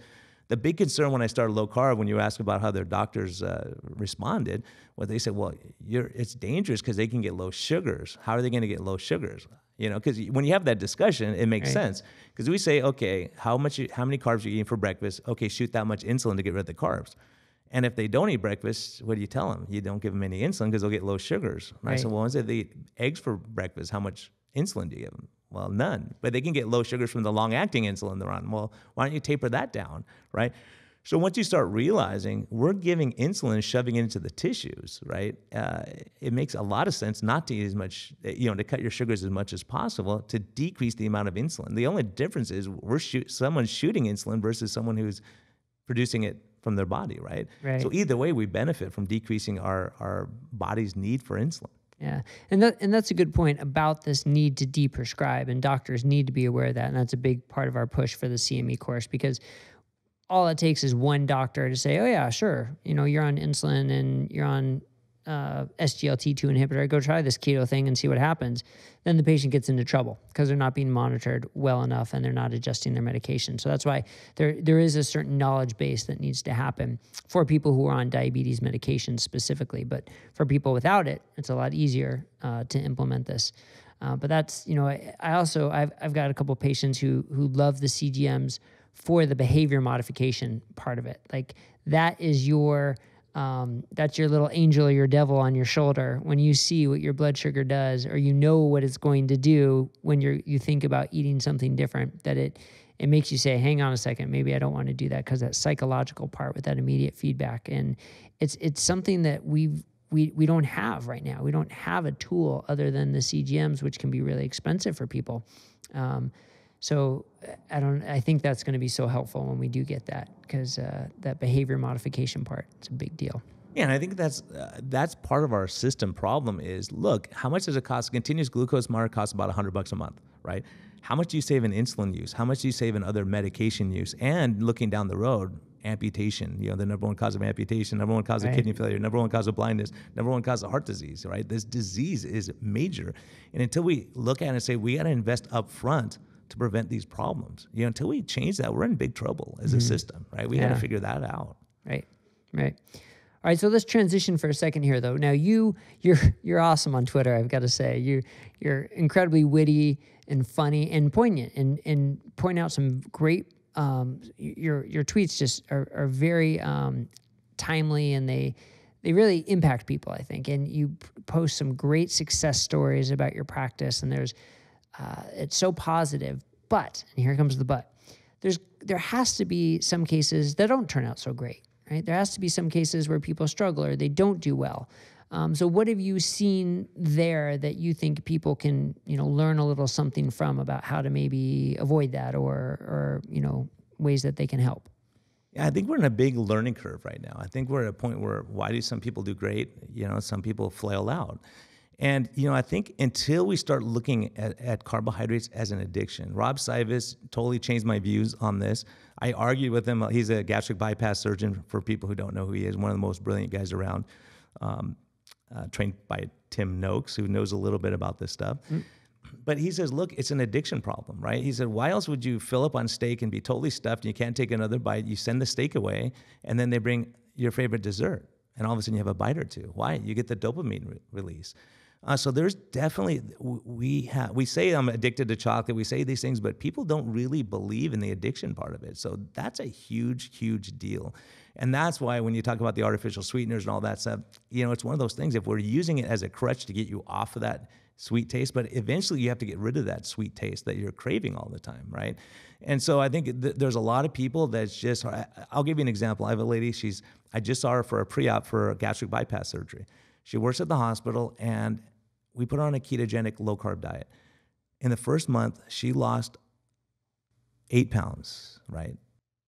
the big concern when I started low carb, when you ask about how their doctors uh, responded, what they said, well, you're it's dangerous because they can get low sugars. How are they going to get low sugars? You know, because when you have that discussion, it makes Right. sense. Because we say, okay, how much, you, how many carbs are you eating for breakfast? Okay, shoot that much insulin to get rid of the carbs. And if they don't eat breakfast, what do you tell them? You don't give them any insulin because they'll get low sugars. And I said, well, once they eat eggs for breakfast, how much insulin do you give them? Well, none. But they can get low sugars from the long-acting insulin they're on. Well, why don't you taper that down, right? So once you start realizing we're giving insulin and shoving it into the tissues, right? Uh, it makes a lot of sense not to eat as much, you know, to cut your sugars as much as possible to decrease the amount of insulin. The only difference is we're shoot, someone's shooting insulin versus someone who's producing it from their body, right? Right. So either way, we benefit from decreasing our our body's need for insulin. Yeah, and that and that's a good point about this need to deprescribe, and doctors need to be aware of that, and that's a big part of our push for the CME course because all it takes is one doctor to say, "Oh yeah, sure, you know, you're on insulin and you're on uh, SGLT2 inhibitor. Go try this keto thing and see what happens." Then the patient gets into trouble because they're not being monitored well enough and they're not adjusting their medication. So that's why there there is a certain knowledge base that needs to happen for people who are on diabetes medication specifically. But for people without it, it's a lot easier uh, to implement this. Uh, but that's you know I, I also I've I've got a couple patients who who love the CGMs for the behavior modification part of it. Like that is your um, that's your little angel or your devil on your shoulder when you see what your blood sugar does or you know what it's going to do when you're you think about eating something different that it it makes you say hang on a second maybe i don't want to do that because that psychological part with that immediate feedback and it's it's something that we've we, we don't have right now. We don't have a tool other than the CGMs, which can be really expensive for people. Um, so I don't. I think that's going to be so helpful when we do get that because uh, that behavior modification part is a big deal. Yeah, and I think that's uh, that's part of our system problem. Is look, how much does it cost? Continuous glucose monitor costs about hundred bucks a month, right? How much do you save in insulin use? How much do you save in other medication use? And looking down the road, amputation. You know, the number one cause of amputation, number one cause Right. of kidney failure, number one cause of blindness, number one cause of heart disease. Right? This disease is major, and until we look at it and say we got to invest up front to prevent these problems, you know, until we change that, we're in big trouble as a system, right? We got to figure that out. Right. Right. All right, so let's transition for a second here, though. Now, you you're you're awesome on Twitter. I've got to say, you you're incredibly witty and funny and poignant, and and point out some great. Um, your your tweets just are are very um, timely, and they they really impact people. I think, and you post some great success stories about your practice, and there's uh, it's so positive But, and here comes the but, there's there has to be some cases that don't turn out so great, right? There has to be some cases where people struggle or they don't do well. Um, so what have you seen there that you think people can, you know, learn a little something from about how to maybe avoid that or or, you know, ways that they can help? Yeah, I think we're in a big learning curve right now. I think we're at a point where why do some people do great? You know, some people flail out. And you know, I think until we start looking at, at carbohydrates as an addiction, Rob Cywes totally changed my views on this. I argued with him. He's a gastric bypass surgeon. For people who don't know who he is, one of the most brilliant guys around, um, uh, trained by Tim Noakes, who knows a little bit about this stuff. Mm. But he says, look, it's an addiction problem, right? He said, why else would you fill up on steak and be totally stuffed and you can't take another bite? You send the steak away, and then they bring your favorite dessert, and all of a sudden you have a bite or two. Why? You get the dopamine re- release. Uh, so there's definitely we have we say I'm addicted to chocolate. We say these things, but people don't really believe in the addiction part of it. So that's a huge, huge deal, and that's why when you talk about the artificial sweeteners and all that stuff, you know, it's one of those things. If we're using it as a crutch to get you off of that sweet taste, but eventually you have to get rid of that sweet taste that you're craving all the time, right? And so I think th- there's a lot of people that's just. I'll give you an example. I have a lady. She's I just saw her for a pre-op for gastric bypass surgery she works at the hospital, and we put her on a ketogenic low carb diet. In the first month, she lost eight pounds, right?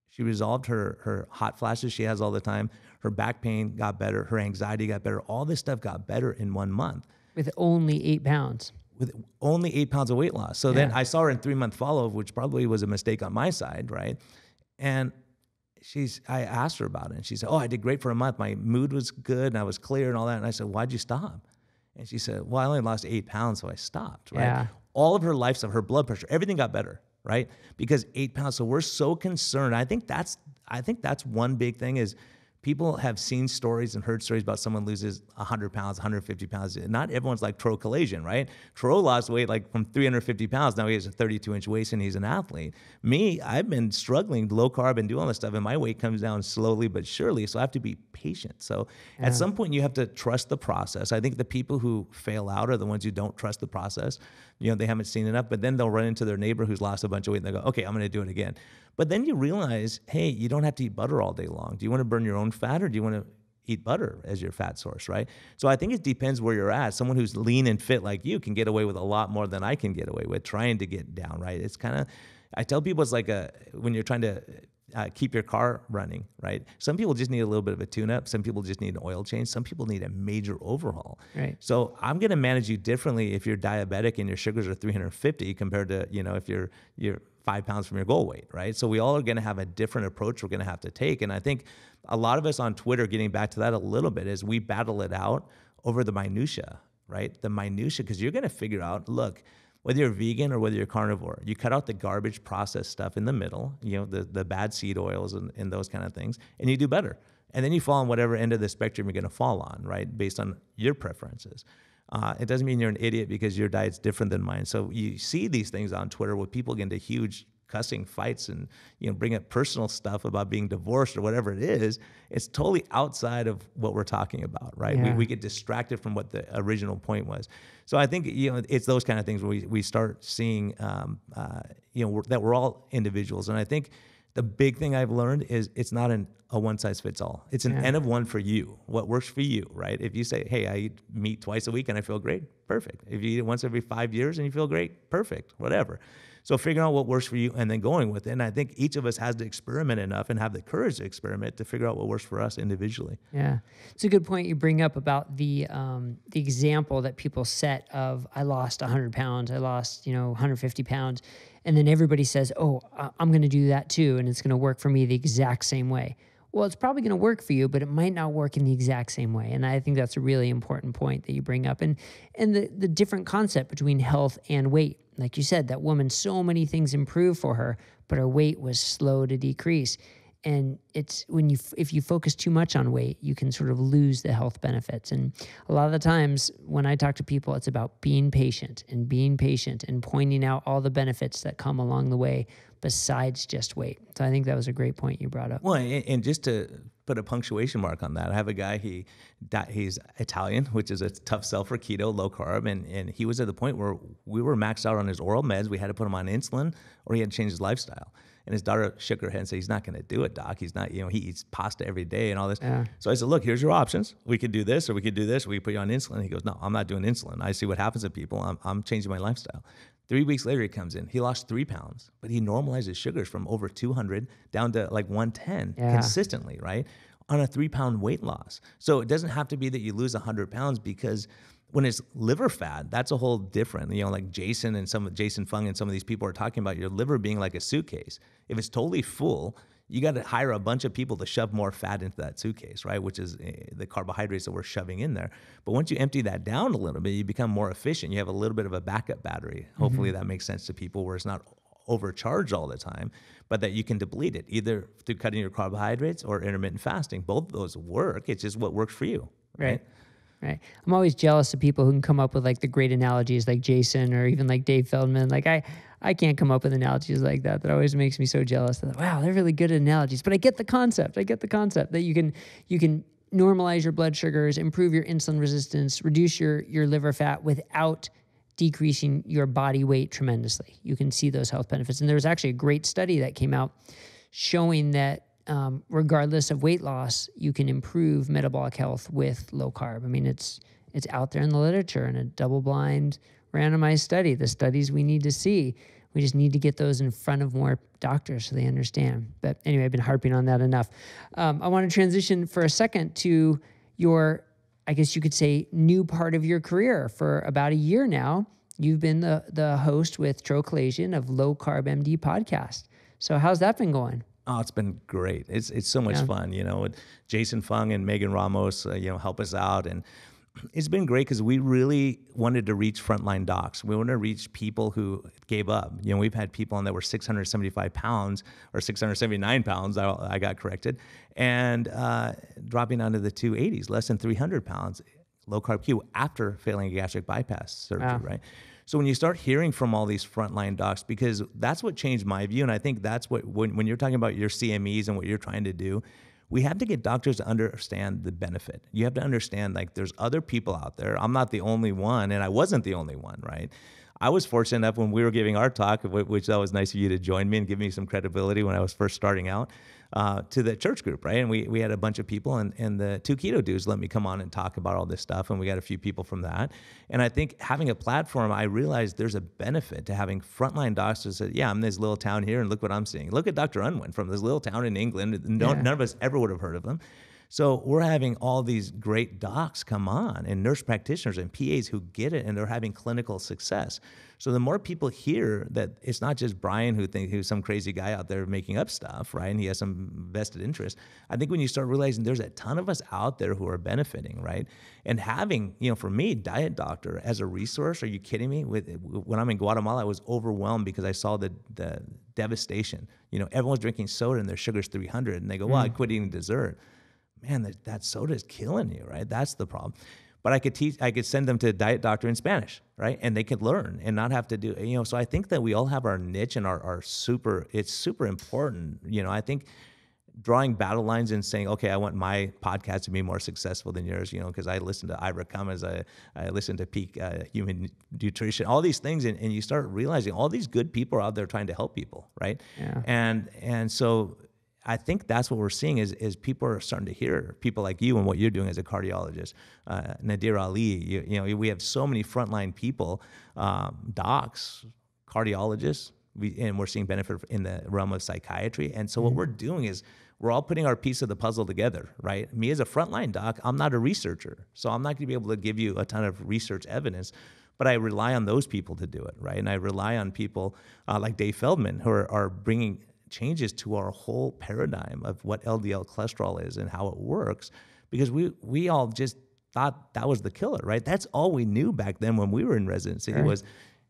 She resolved her, her hot flashes she has all the time. Her back pain got better. Her anxiety got better. All this stuff got better in one month. With only eight pounds. With only eight pounds of weight loss. So yeah. then I saw her in three month follow up, which probably was a mistake on my side, right? And she's I asked her about it and she said, Oh, I did great for a month. My mood was good and I was clear and all that. And I said, Why'd you stop? And she said, Well, I only lost eight pounds, so I stopped. Right. Yeah. All of her life stuff, her blood pressure, everything got better, right? Because eight pounds. So we're so concerned. I think that's I think that's one big thing is people have seen stories and heard stories about someone loses 100 pounds, 150 pounds. Not everyone's like Tro Kalayjian, right? Tro lost weight like from 350 pounds. Now he has a 32 inch waist and he's an athlete. Me, I've been struggling low carb and doing all this stuff, and my weight comes down slowly but surely. So I have to be patient. So yeah. at some point, you have to trust the process. I think the people who fail out are the ones who don't trust the process. You know, they haven't seen enough, but then they'll run into their neighbor who's lost a bunch of weight and they go, okay, I'm going to do it again. But then you realize, hey, you don't have to eat butter all day long. Do you want to burn your own fat or do you want to eat butter as your fat source, right? So I think it depends where you're at. Someone who's lean and fit like you can get away with a lot more than I can get away with trying to get down, right? It's kind of, I tell people it's like a, when you're trying to uh, keep your car running, right? Some people just need a little bit of a tune up. Some people just need an oil change. Some people need a major overhaul. Right. So I'm going to manage you differently if you're diabetic and your sugars are 350 compared to, you know, if you're, you're five pounds from your goal weight, right? So we all are going to have a different approach we're going to have to take. And I think a lot of us on Twitter, getting back to that a little bit, is we battle it out over the minutia, right? The minutia, because you're going to figure out, look, whether you're vegan or whether you're carnivore, you cut out the garbage processed stuff in the middle, you know, the, the bad seed oils and, and those kind of things, and you do better. And then you fall on whatever end of the spectrum you're going to fall on, right? Based on your preferences. Uh, it doesn't mean you're an idiot because your diet's different than mine. So you see these things on Twitter where people get into huge cussing fights and you know bring up personal stuff about being divorced or whatever it is it's totally outside of what we're talking about right yeah. we, we get distracted from what the original point was so i think you know it's those kind of things where we, we start seeing um, uh, you know we're, that we're all individuals and i think the big thing I've learned is it's not an, a one size fits all. It's an yeah. N of one for you. What works for you, right? If you say, hey, I eat meat twice a week and I feel great, perfect. If you eat it once every five years and you feel great, perfect, whatever. So figuring out what works for you and then going with it. And I think each of us has to experiment enough and have the courage to experiment to figure out what works for us individually. Yeah, it's a good point you bring up about the um, the example that people set of I lost 100 pounds, I lost you know 150 pounds, and then everybody says, oh, I'm going to do that too, and it's going to work for me the exact same way well, it's probably going to work for you, but it might not work in the exact same way. And I think that's a really important point that you bring up. And and the the different concept between health and weight. Like you said, that woman, so many things improved for her, but her weight was slow to decrease. And it's when you if you focus too much on weight, you can sort of lose the health benefits. And a lot of the times when I talk to people, it's about being patient and being patient and pointing out all the benefits that come along the way besides just weight. So I think that was a great point you brought up. Well, and just to put a punctuation mark on that. I have a guy he he's Italian, which is a tough sell for keto, low carb, and and he was at the point where we were maxed out on his oral meds. We had to put him on insulin, or he had to change his lifestyle. And his daughter shook her head and said, "He's not going to do it, doc. He's not. You know, he eats pasta every day and all this." Yeah. So I said, "Look, here's your options. We could do this, or we could do this. We could put you on insulin." He goes, "No, I'm not doing insulin. I see what happens to people. I'm, I'm changing my lifestyle." Three weeks later, he comes in. He lost three pounds, but he normalized his sugars from over 200 down to like 110 yeah. consistently, right? On a three pound weight loss. So it doesn't have to be that you lose 100 pounds because when it's liver fat, that's a whole different. You know, like Jason and some of Jason Fung and some of these people are talking about your liver being like a suitcase. If it's totally full, you got to hire a bunch of people to shove more fat into that suitcase, right? Which is uh, the carbohydrates that we're shoving in there. But once you empty that down a little bit, you become more efficient. You have a little bit of a backup battery. Hopefully, mm-hmm. that makes sense to people where it's not overcharged all the time, but that you can deplete it either through cutting your carbohydrates or intermittent fasting. Both of those work. It's just what works for you, right? right? Right? I'm always jealous of people who can come up with like the great analogies like Jason or even like Dave Feldman. Like I I can't come up with analogies like that. That always makes me so jealous. That, wow, they're really good at analogies. But I get the concept. I get the concept that you can you can normalize your blood sugars, improve your insulin resistance, reduce your your liver fat without decreasing your body weight tremendously. You can see those health benefits. And there was actually a great study that came out showing that um, regardless of weight loss, you can improve metabolic health with low carb. I mean, it's it's out there in the literature in a double-blind, randomized study. The studies we need to see. We just need to get those in front of more doctors so they understand. But anyway, I've been harping on that enough. Um, I want to transition for a second to your, I guess you could say, new part of your career. For about a year now, you've been the the host with Tro of Low Carb MD podcast. So how's that been going? Oh, it's been great. It's it's so much yeah. fun. You know, Jason Fung and Megan Ramos, uh, you know, help us out, and it's been great because we really wanted to reach frontline docs. We wanted to reach people who gave up. You know, we've had people on that were 675 pounds or 679 pounds. I, I got corrected, and uh, dropping down to the 280s, less than 300 pounds, low carb Q after failing a gastric bypass surgery, right? So when you start hearing from all these frontline docs, because that's what changed my view, and I think that's what when, when you're talking about your CMEs and what you're trying to do, we have to get doctors to understand the benefit. You have to understand like there's other people out there. I'm not the only one, and I wasn't the only one, right? I was fortunate enough when we were giving our talk, which that was nice of you to join me and give me some credibility when I was first starting out uh, to the church group, right? And we, we had a bunch of people, and, and the two keto dudes let me come on and talk about all this stuff, and we got a few people from that. And I think having a platform, I realized there's a benefit to having frontline doctors that, yeah, I'm in this little town here, and look what I'm seeing. Look at Dr. Unwin from this little town in England. No, yeah. None of us ever would have heard of them. So we're having all these great docs come on and nurse practitioners and PAs who get it and they're having clinical success. So the more people hear that it's not just Brian who think who's some crazy guy out there making up stuff, right? And he has some vested interest. I think when you start realizing there's a ton of us out there who are benefiting, right? And having, you know, for me, diet doctor as a resource, are you kidding me? With when I'm in Guatemala, I was overwhelmed because I saw the the devastation. You know, everyone's drinking soda and their sugar's 300, and they go, "Well, mm. I quit eating dessert." Man, that, that soda is killing you, right? That's the problem. But I could teach, I could send them to a diet doctor in Spanish, right? And they could learn and not have to do, you know. So I think that we all have our niche and our, our super, it's super important. You know, I think drawing battle lines and saying, okay, I want my podcast to be more successful than yours, you know, because I listen to Ivor Cummins, I, I listen to Peak uh, Human Nutrition, all these things, and, and you start realizing all these good people are out there trying to help people, right? Yeah. And and so I think that's what we're seeing is, is people are starting to hear people like you and what you're doing as a cardiologist, uh, Nadir Ali. You, you, know, we have so many frontline people, um, docs, cardiologists, we, and we're seeing benefit in the realm of psychiatry. And so mm-hmm. what we're doing is we're all putting our piece of the puzzle together, right? Me as a frontline doc, I'm not a researcher, so I'm not going to be able to give you a ton of research evidence but I rely on those people to do it, right? And I rely on people uh, like Dave Feldman who are, are bringing changes to our whole paradigm of what LDL cholesterol is and how it works because we we all just thought that was the killer, right? That's all we knew back then when we were in residency right. was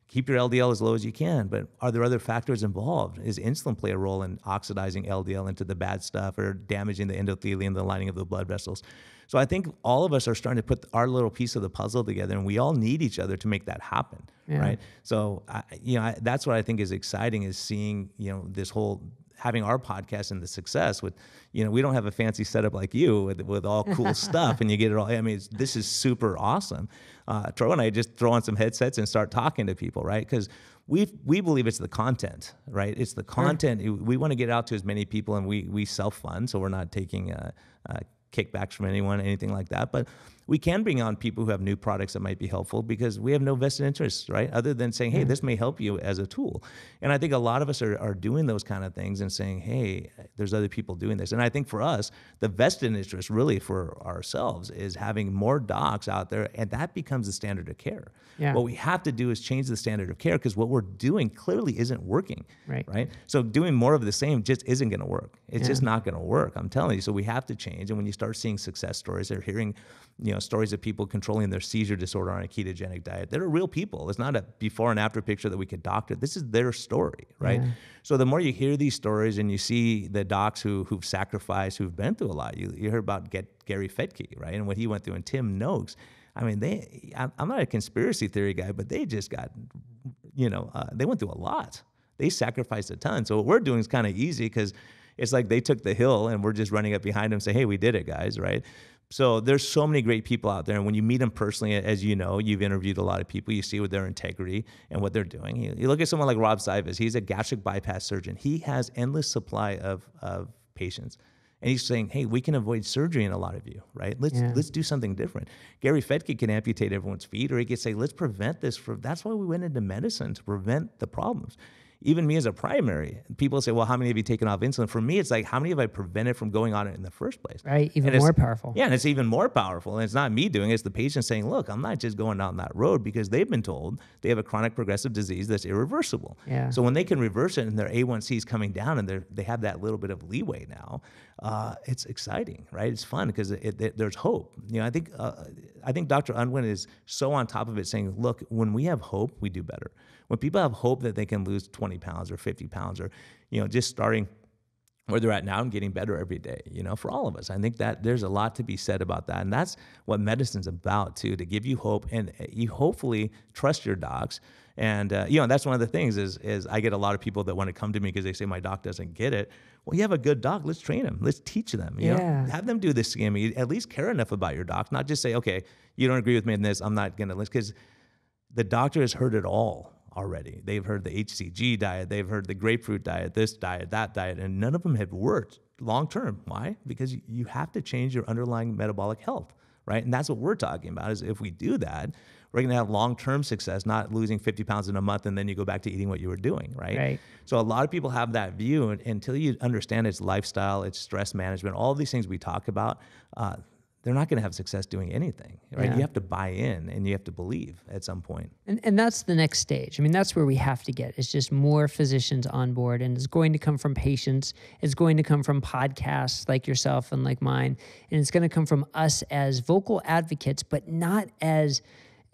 keep your LDL as low as you can. But are there other factors involved? Is insulin play a role in oxidizing LDL into the bad stuff or damaging the endothelium, the lining of the blood vessels? So I think all of us are starting to put our little piece of the puzzle together, and we all need each other to make that happen, yeah. right? So I, you know I, that's what I think is exciting is seeing you know this whole having our podcast and the success with, you know, we don't have a fancy setup like you with, with all cool stuff and you get it all. I mean, this is super awesome. Uh, Tro and I just throw on some headsets and start talking to people, right? Because we we believe it's the content, right? It's the content. Sure. We want to get out to as many people, and we we self fund, so we're not taking uh, uh, kickbacks from anyone, anything like that. But we can bring on people who have new products that might be helpful because we have no vested interests, right? Other than saying, hey, this may help you as a tool. And I think a lot of us are, are doing those kind of things and saying, hey, there's other people doing this. And I think for us, the vested interest really for ourselves is having more docs out there, and that becomes the standard of care. Yeah. What we have to do is change the standard of care because what we're doing clearly isn't working. Right. Right. So doing more of the same just isn't going to work. It's yeah. just not going to work. I'm telling you. So we have to change. And when you start seeing success stories or hearing, you know, stories of people controlling their seizure disorder on a ketogenic diet, they're real people. It's not a before and after picture that we could doctor. This is their story, right? Yeah. So the more you hear these stories and you see the docs who who've sacrificed, who've been through a lot, you, you hear about get Gary Fettke, right, and what he went through, and Tim Noakes I mean, they. I'm not a conspiracy theory guy, but they just got, you know, uh, they went through a lot. They sacrificed a ton. So what we're doing is kind of easy because it's like they took the hill and we're just running up behind them, say, "Hey, we did it, guys!" Right? So there's so many great people out there, and when you meet them personally, as you know, you've interviewed a lot of people. You see with their integrity and what they're doing. You, you look at someone like Rob Cywes. He's a gastric bypass surgeon. He has endless supply of of patients and he's saying, "Hey, we can avoid surgery in a lot of you, right? Let's yeah. let's do something different." Gary Fettke can amputate everyone's feet, or he could say, "Let's prevent this." From that's why we went into medicine to prevent the problems even me as a primary, people say, well, how many have you taken off insulin? For me, it's like, how many have I prevented from going on it in the first place? Right. Even more powerful. Yeah. And it's even more powerful. And it's not me doing it, it's the patient saying, look, I'm not just going down that road because they've been told they have a chronic progressive disease that's irreversible. Yeah. So when they can reverse it and their A1C is coming down and they they have that little bit of leeway now, uh, it's exciting, right? It's fun because there's hope. You know, I think, uh, I think Dr. Unwin is so on top of it saying, look, when we have hope, we do better when people have hope that they can lose 20 pounds or 50 pounds or, you know, just starting where they're at now and getting better every day, you know, for all of us. I think that there's a lot to be said about that. And that's what medicine's about too, to give you hope and uh, you hopefully trust your docs. And, uh, you know, that's one of the things is, is I get a lot of people that want to come to me because they say my doc doesn't get it. Well, you have a good doc. Let's train them. Let's teach them. You yeah. know, have them do this scamming. At least care enough about your doc, not just say, okay, you don't agree with me in this. I'm not going to listen because the doctor has heard it all already. They've heard the HCG diet, they've heard the grapefruit diet, this diet, that diet, and none of them have worked long term. Why? Because you have to change your underlying metabolic health, right? And that's what we're talking about is if we do that, we're going to have long-term success, not losing 50 pounds in a month and then you go back to eating what you were doing, right? right. So a lot of people have that view, and until you understand its lifestyle, its stress management, all these things we talk about, uh, they're not going to have success doing anything, right? Yeah. You have to buy in and you have to believe at some. And, and that's the next stage. I mean, that's where we have to get. It's just more physicians on board, and it's going to come from patients. It's going to come from podcasts like yourself and like mine, and it's going to come from us as vocal advocates, but not as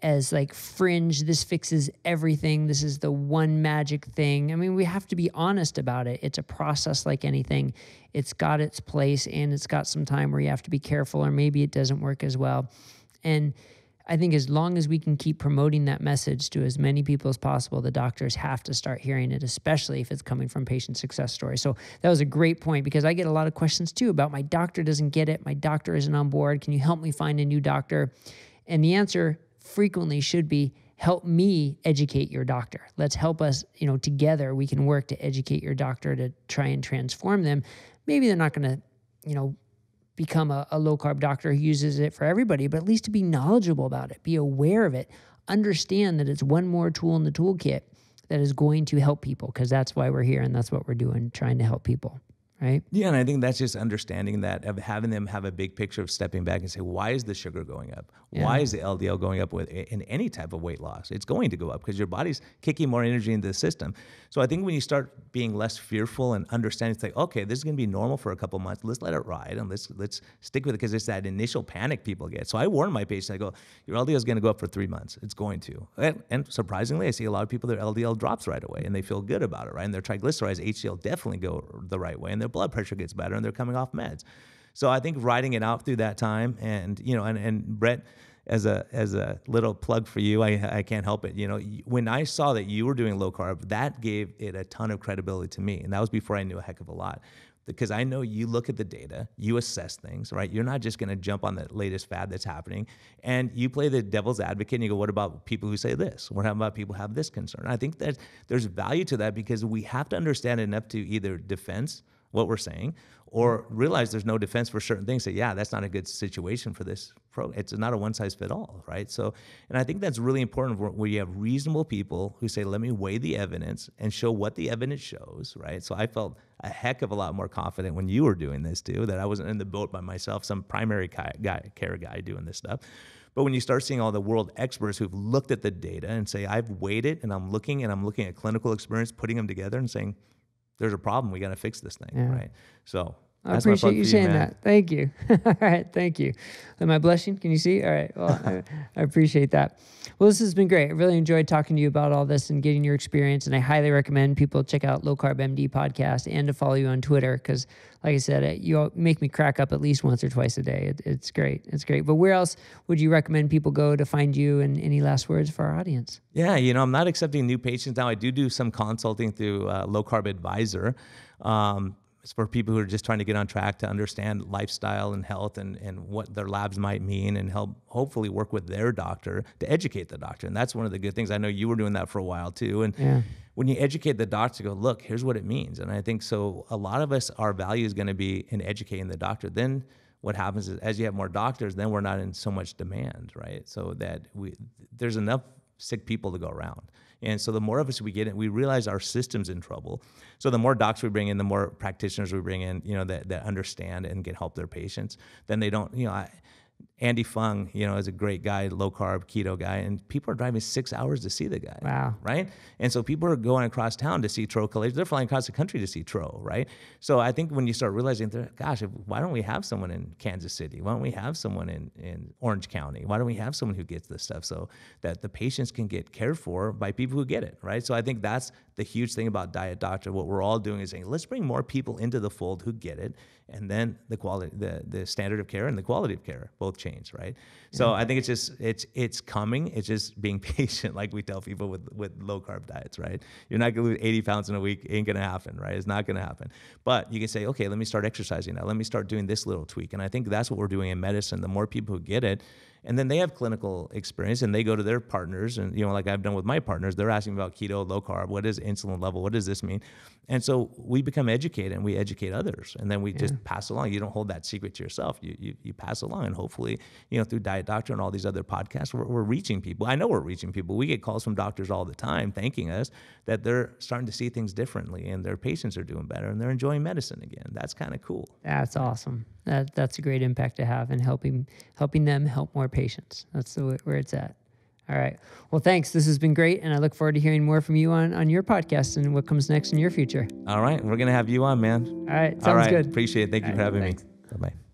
as like fringe this fixes everything this is the one magic thing. I mean we have to be honest about it. It's a process like anything. It's got its place and it's got some time where you have to be careful or maybe it doesn't work as well. And i think as long as we can keep promoting that message to as many people as possible the doctors have to start hearing it especially if it's coming from patient success stories. So that was a great point because i get a lot of questions too about my doctor doesn't get it. My doctor isn't on board. Can you help me find a new doctor? And the answer frequently should be help me educate your doctor. Let's help us, you know, together we can work to educate your doctor to try and transform them. Maybe they're not going to, you know, become a, a low carb doctor who uses it for everybody, but at least to be knowledgeable about it, be aware of it, understand that it's one more tool in the toolkit that is going to help people because that's why we're here and that's what we're doing, trying to help people right? Yeah, and I think that's just understanding that of having them have a big picture of stepping back and say, why is the sugar going up? Yeah. Why is the LDL going up with in any type of weight loss? It's going to go up because your body's kicking more energy into the system. So I think when you start being less fearful and understanding, it's like, okay, this is going to be normal for a couple months. Let's let it ride and let's let's stick with it because it's that initial panic people get. So I warn my patients, I go, your LDL is going to go up for three months. It's going to, and, and surprisingly, I see a lot of people their LDL drops right away and they feel good about it, right? And their triglycerides, HDL, definitely go the right way, and their blood pressure gets better and they're coming off meds. So I think writing it out through that time and, you know, and, and Brett, as a as a little plug for you, I I can't help it. You know, when I saw that you were doing low carb, that gave it a ton of credibility to me, and that was before I knew a heck of a lot. Because I know you look at the data, you assess things, right? You're not just going to jump on the latest fad that's happening, and you play the devil's advocate. and You go, what about people who say this? What about people who have this concern? I think that there's value to that because we have to understand enough to either defense what we're saying or realize there's no defense for certain things. Say, yeah, that's not a good situation for this pro. It's not a one size fit all, right? So, and I think that's really important where you have reasonable people who say, let me weigh the evidence and show what the evidence shows, right? So I felt a heck of a lot more confident when you were doing this too, that I wasn't in the boat by myself, some primary guy, care guy doing this stuff. But when you start seeing all the world experts who've looked at the data and say, I've weighed it and I'm looking and I'm looking at clinical experience, putting them together and saying, there's a problem. We got to fix this thing, yeah. right? So I appreciate you saying you, that. Thank you. All right, thank you. Am I blushing? Can you see? All right. Well, I, I, appreciate that. Well, this has been great. I really enjoyed talking to you about all this and getting your experience. And I highly recommend people check out Low Carb MD podcast and to follow you on Twitter because, like I said, you make me crack up at least once or twice a day. It, it's great. It's great. But where else would you recommend people go to find you? And any last words for our audience? Yeah, you know, I'm not accepting new patients now. I do do some consulting through uh, Low Carb Advisor. Um, for people who are just trying to get on track to understand lifestyle and health and, and what their labs might mean and help hopefully work with their doctor to educate the doctor. And that's one of the good things. I know you were doing that for a while too. And yeah. when you educate the doctor, go, look, here's what it means. And I think so a lot of us, our value is going to be in educating the doctor. Then what happens is as you have more doctors, then we're not in so much demand, right? So that we there's enough sick people to go around. And so the more of us we get in, we realize our system's in trouble. So the more docs we bring in, the more practitioners we bring in, you know, that, that understand and can help their patients, then they don't, you know, I, Andy Fung, you know, is a great guy, low carb, keto guy, and people are driving six hours to see the guy. Wow. Right? And so people are going across town to see Tro Kalayjian. They're flying across the country to see Tro, right? So I think when you start realizing, gosh, why don't we have someone in Kansas City? Why don't we have someone in, in Orange County? Why don't we have someone who gets this stuff so that the patients can get cared for by people who get it, right? So I think that's the huge thing about Diet Doctor. What we're all doing is saying, let's bring more people into the fold who get it, and then the quality, the, the standard of care and the quality of care both change, right? Yeah. So I think it's just it's it's coming. It's just being patient, like we tell people with with low carb diets, right? You're not gonna lose 80 pounds in a week. It ain't gonna happen, right? It's not gonna happen. But you can say, okay, let me start exercising now. Let me start doing this little tweak. And I think that's what we're doing in medicine. The more people who get it, and then they have clinical experience and they go to their partners and you know like i've done with my partners they're asking about keto low carb what is insulin level what does this mean? And so we become educated and we educate others and then we yeah. just pass along. You don't hold that secret to yourself. You, you, you pass along and hopefully you know through diet doctor and all these other podcasts we're, we're reaching people. I know we're reaching people. We get calls from doctors all the time thanking us that they're starting to see things differently and their patients are doing better and they're enjoying medicine again. That's kind of cool. That's awesome that that's a great impact to have and helping helping them help more patients. That's the where it's at. All right. Well, thanks. This has been great, and I look forward to hearing more from you on on your podcast and what comes next in your future. All right, we're gonna have you on, man. All right. Sounds All right. good. Appreciate it. Thank All you for having me. thanks. me.